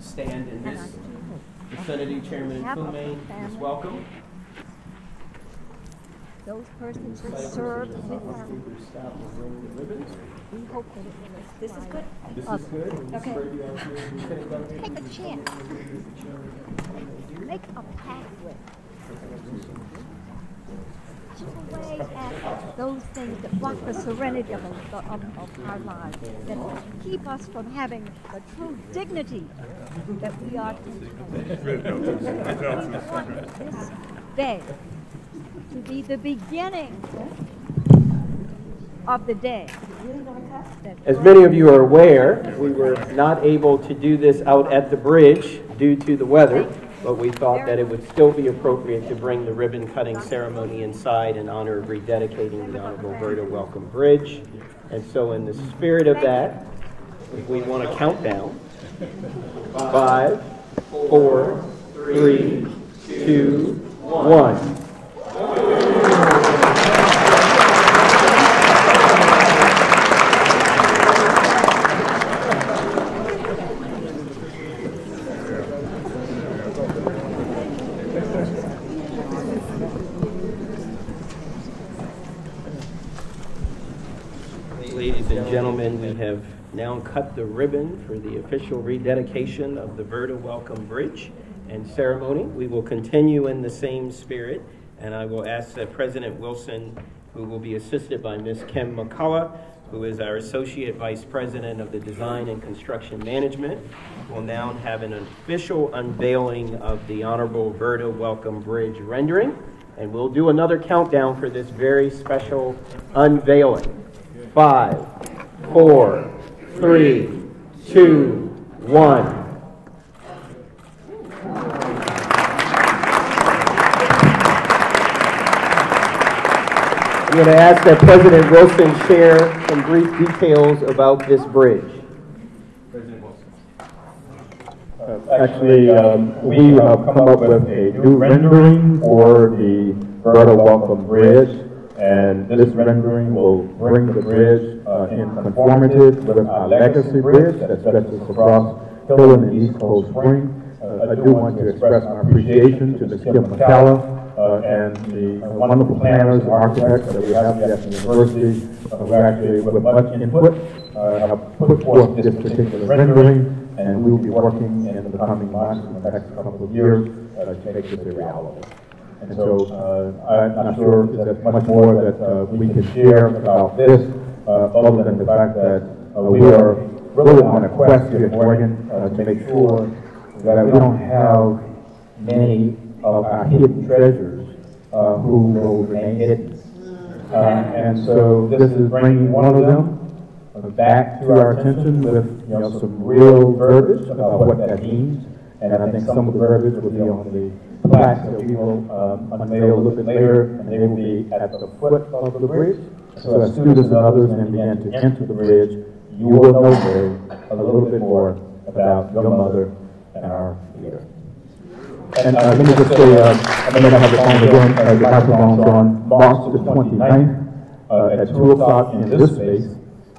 stand in this vicinity, Chairman Mfume is welcome. Those persons that served with her. Scott will bring the ribbons. We hope that it will. This is good? This is good. Okay. Take a chance. Make a pathway. Chip away at those things that block the serenity of, of, of our lives, that keep us from having the true dignity that we are enjoy. We want this day to be the beginning of the day. As many of you are aware, we were not able to do this out at the bridge due to the weather, but we thought that it would still be appropriate to bring the ribbon cutting ceremony inside in honor of rededicating the Honorable Verda Welcome Bridge. And so in the spirit of that, if we want to count down. Five, four, three, two, one. Ladies and gentlemen, we have cut the ribbon for the official rededication of the Verda Welcome Bridge and ceremony. We will continue in the same spirit, and I will ask that President Wilson, who will be assisted by Ms. Kim McCullough, who is our Associate Vice President of the Design and Construction Management, will now have an official unveiling of the Honorable Verda Welcome Bridge rendering, and we'll do another countdown for this very special unveiling. Five, four, three, two, one. I'm going to ask that President Wilson share some brief details about this bridge. Actually, um, we have come up with a new rendering for the Verda Welcome Bridge, and this rendering will bring the bridge uh, in conformity with our legacy bridge that stretches across Hillen and East Cold Spring. Uh, I do want to express my appreciation to Ms. Kim McCalla uh, and the uh, wonderful planners and architects that we have at the university uh, who actually, with much input, uh, have put forth this particular rendering, and we will be working in the coming months, in the next couple of years, uh, to make this a reality. And so uh, I'm not sure there's much more that uh, we can share about this, uh, other than the fact that uh, we are really on a quest here at Morgan uh, to make sure that we don't have many of our hidden treasures uh, who will remain hidden. Uh, and so this is bringing one of them uh, back to our attention with you know some real verbiage about what that means. And I think some of the verbiage will be on the plaques that we will um, unveil a little bit later, and they will be at the foot of the bridge. So as students and others then begin to enter the bridge, you will know Mary a little bit more about your mother and our leader. And uh, let me just say, uh, I'm going to have the phone again, uh, the microphone's on March the 29th uh, at 2 o'clock in this space.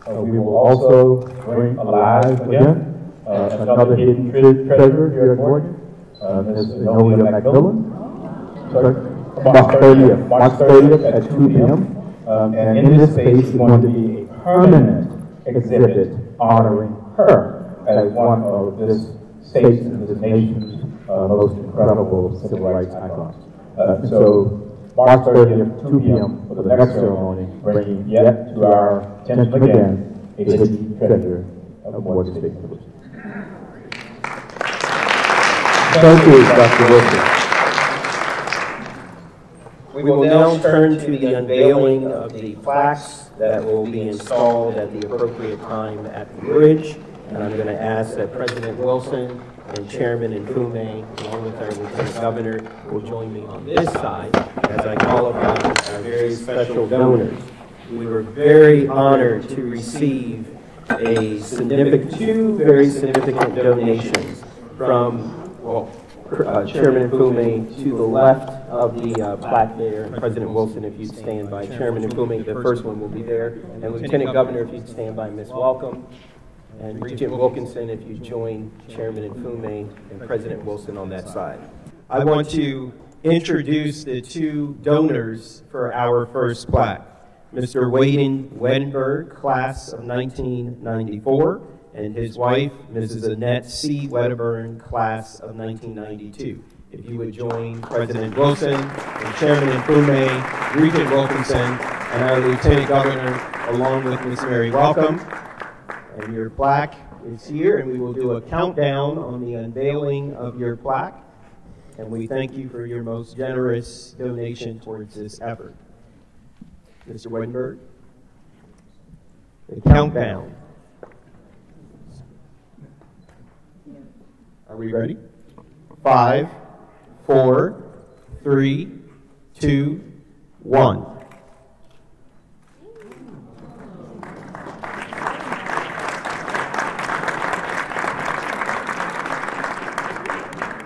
Uh, we will also bring alive again uh, another hidden tre- treasure here at Morgan, uh, Ms. Enolia McMillan. Sorry, March 30th, March 30th at 2 p.m. Um, and in this space is going to be a permanent exhibit honoring her as one of this state's and this nation's uh, most incredible civil rights icons. Uh, so March 30th, 2 p.m. for the next ceremony, bringing yet to our attention again a hidden treasure of Morgan State University. Thank you, Dr. Wilson. We will now turn to the unveiling of the plaques that will be installed at the appropriate time at the bridge. And I'm going to ask that President Wilson and Chairman Mfume, along with our Lieutenant Governor, will join me on this side as I call upon our very special donors. We were very honored to receive a significant, two very significant donations from, well, uh, Chairman Mfume to the left of the uh, plaque there, and President Wilson, if you'd stand by. Chairman Mfume, the first one will be there, and Lieutenant Governor, if you'd stand by, Ms. Welcome. And Regent Wilkinson, if you join Chairman Mfume and President Wilson on that side. I want to introduce the two donors for our first plaque. Mr. Waden Wedderburn, class of 1994, and his wife, Mrs. Annette C. Wedderburn, class of 1992. If you would join President Wilson and Chairman Mfume, Regent Wilkinson, and our Lieutenant Governor, along with Ms. Mary Welcome. And your plaque is here, and we will do a countdown on the unveiling of your plaque. And we thank you for your most generous donation towards this effort. Mr. Wedderburn, the countdown. Are we ready? Five, four, three, two, one.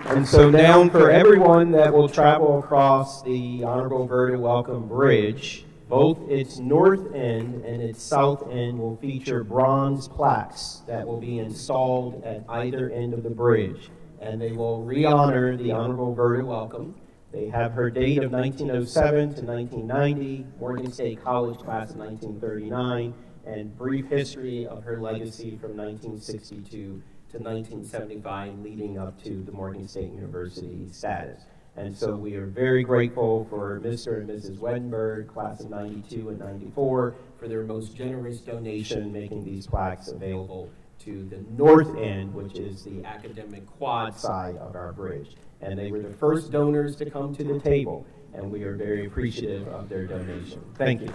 And so now for everyone that will travel across the Honorable Verda Welcome Bridge, both its north end and its south end will feature bronze plaques that will be installed at either end of the bridge. And they will re-honor the Honorable Verda Welcome. They have her date of 1907 to 1990, Morgan State College class of 1939, and brief history of her legacy from 1962 to 1975, leading up to the Morgan State University status. And so we are very grateful for Mr. and Mrs. Wedderburn, class of 92 and 94, for their most generous donation, making these plaques available to the north end, which is the academic quad side of our bridge. And they were the first donors to come to the table, and we are very appreciative of their donation. Thank you.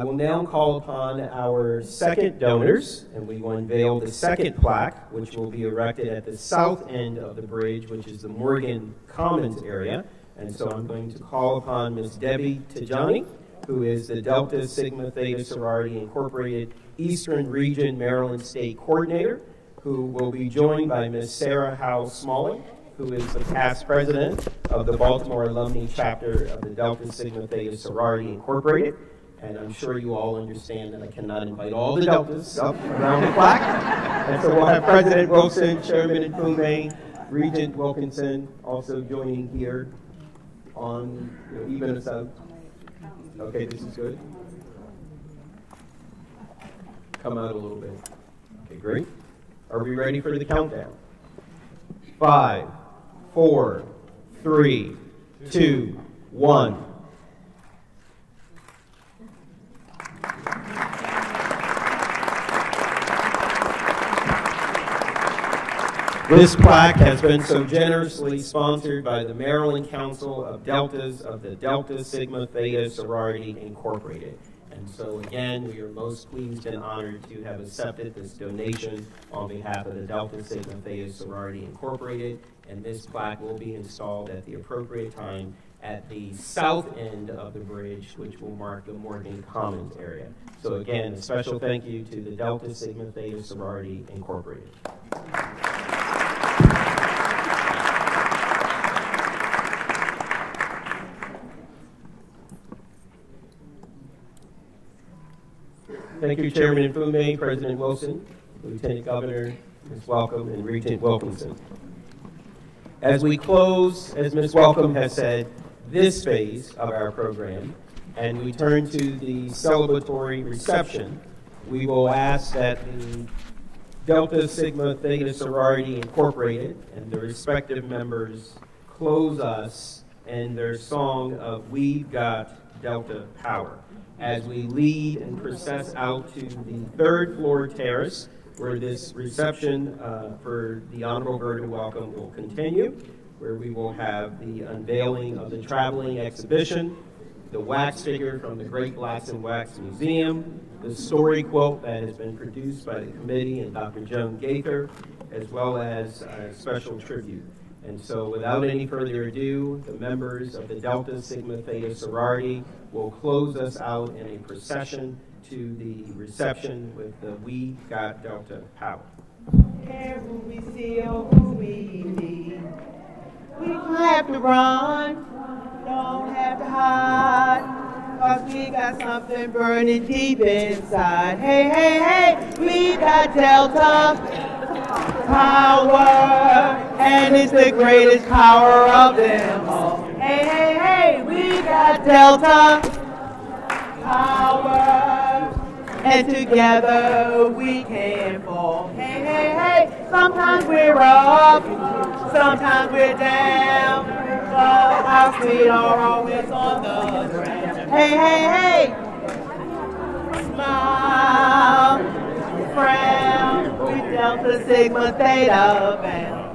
I will now call upon our second donors, and we will unveil the second plaque, which will be erected at the south end of the bridge, which is the Morgan Commons area. And so I'm going to call upon Ms. Debbie Tajani, who is the Delta Sigma Theta Sorority Incorporated Eastern Region Maryland State Coordinator, who will be joined by Ms. Sarah Howe Smalling, who is the past president of the Baltimore Alumni Chapter of the Delta Sigma Theta Sorority Incorporated. And I'm sure you all understand that I cannot invite all the deltas up around the plaque. and so we'll have President Wilson, Chairman Mfume, Regent Wilkinson also joining here on you know, even a Okay, this is good. Come out a little bit. Okay, great. Are we ready for the countdown? Five, four, three, two, one. This plaque has been so generously sponsored by the Maryland Council of Deltas of the Delta Sigma Theta Sorority Incorporated. And so again, we are most pleased and honored to have accepted this donation on behalf of the Delta Sigma Theta Sorority Incorporated. And this plaque will be installed at the appropriate time at the south end of the bridge, which will mark the Morgan Commons area. So again, a special thank you to the Delta Sigma Theta Sorority Incorporated. Thank you, Chairman Mfume, President Wilson, Lieutenant Governor, Ms. Welcome, and Regent Wilkinson. As we close, as Ms. Welcome has said, this phase of our program, and we turn to the celebratory reception, we will ask that the Delta Sigma Theta Sorority Incorporated and the respective members close us in their song of We've Got Delta Power as we lead and process out to the third floor terrace where this reception uh, for the Honorable Verda Welcome will continue, where we will have the unveiling of the traveling exhibition, the wax figure from the Great Blacks in Wax Museum, the story quote that has been produced by the committee and Dr. Joan Gaither, as well as a special tribute. And so without any further ado, the members of the Delta Sigma Theta sorority will close us out in a procession to the reception with the We Got Delta Power. who we see who we need. We don't have to run, don't have to hide, cause we got something burning deep inside. Hey, hey, hey, we got Delta power. and it's the greatest power of them all. Hey, hey, hey, we got Delta power, and together we can fall. Hey, hey, hey, sometimes we're up, sometimes we're down, but our feet are always on the ground. Hey, hey, hey, smile, frown, we Delta Sigma Theta bound.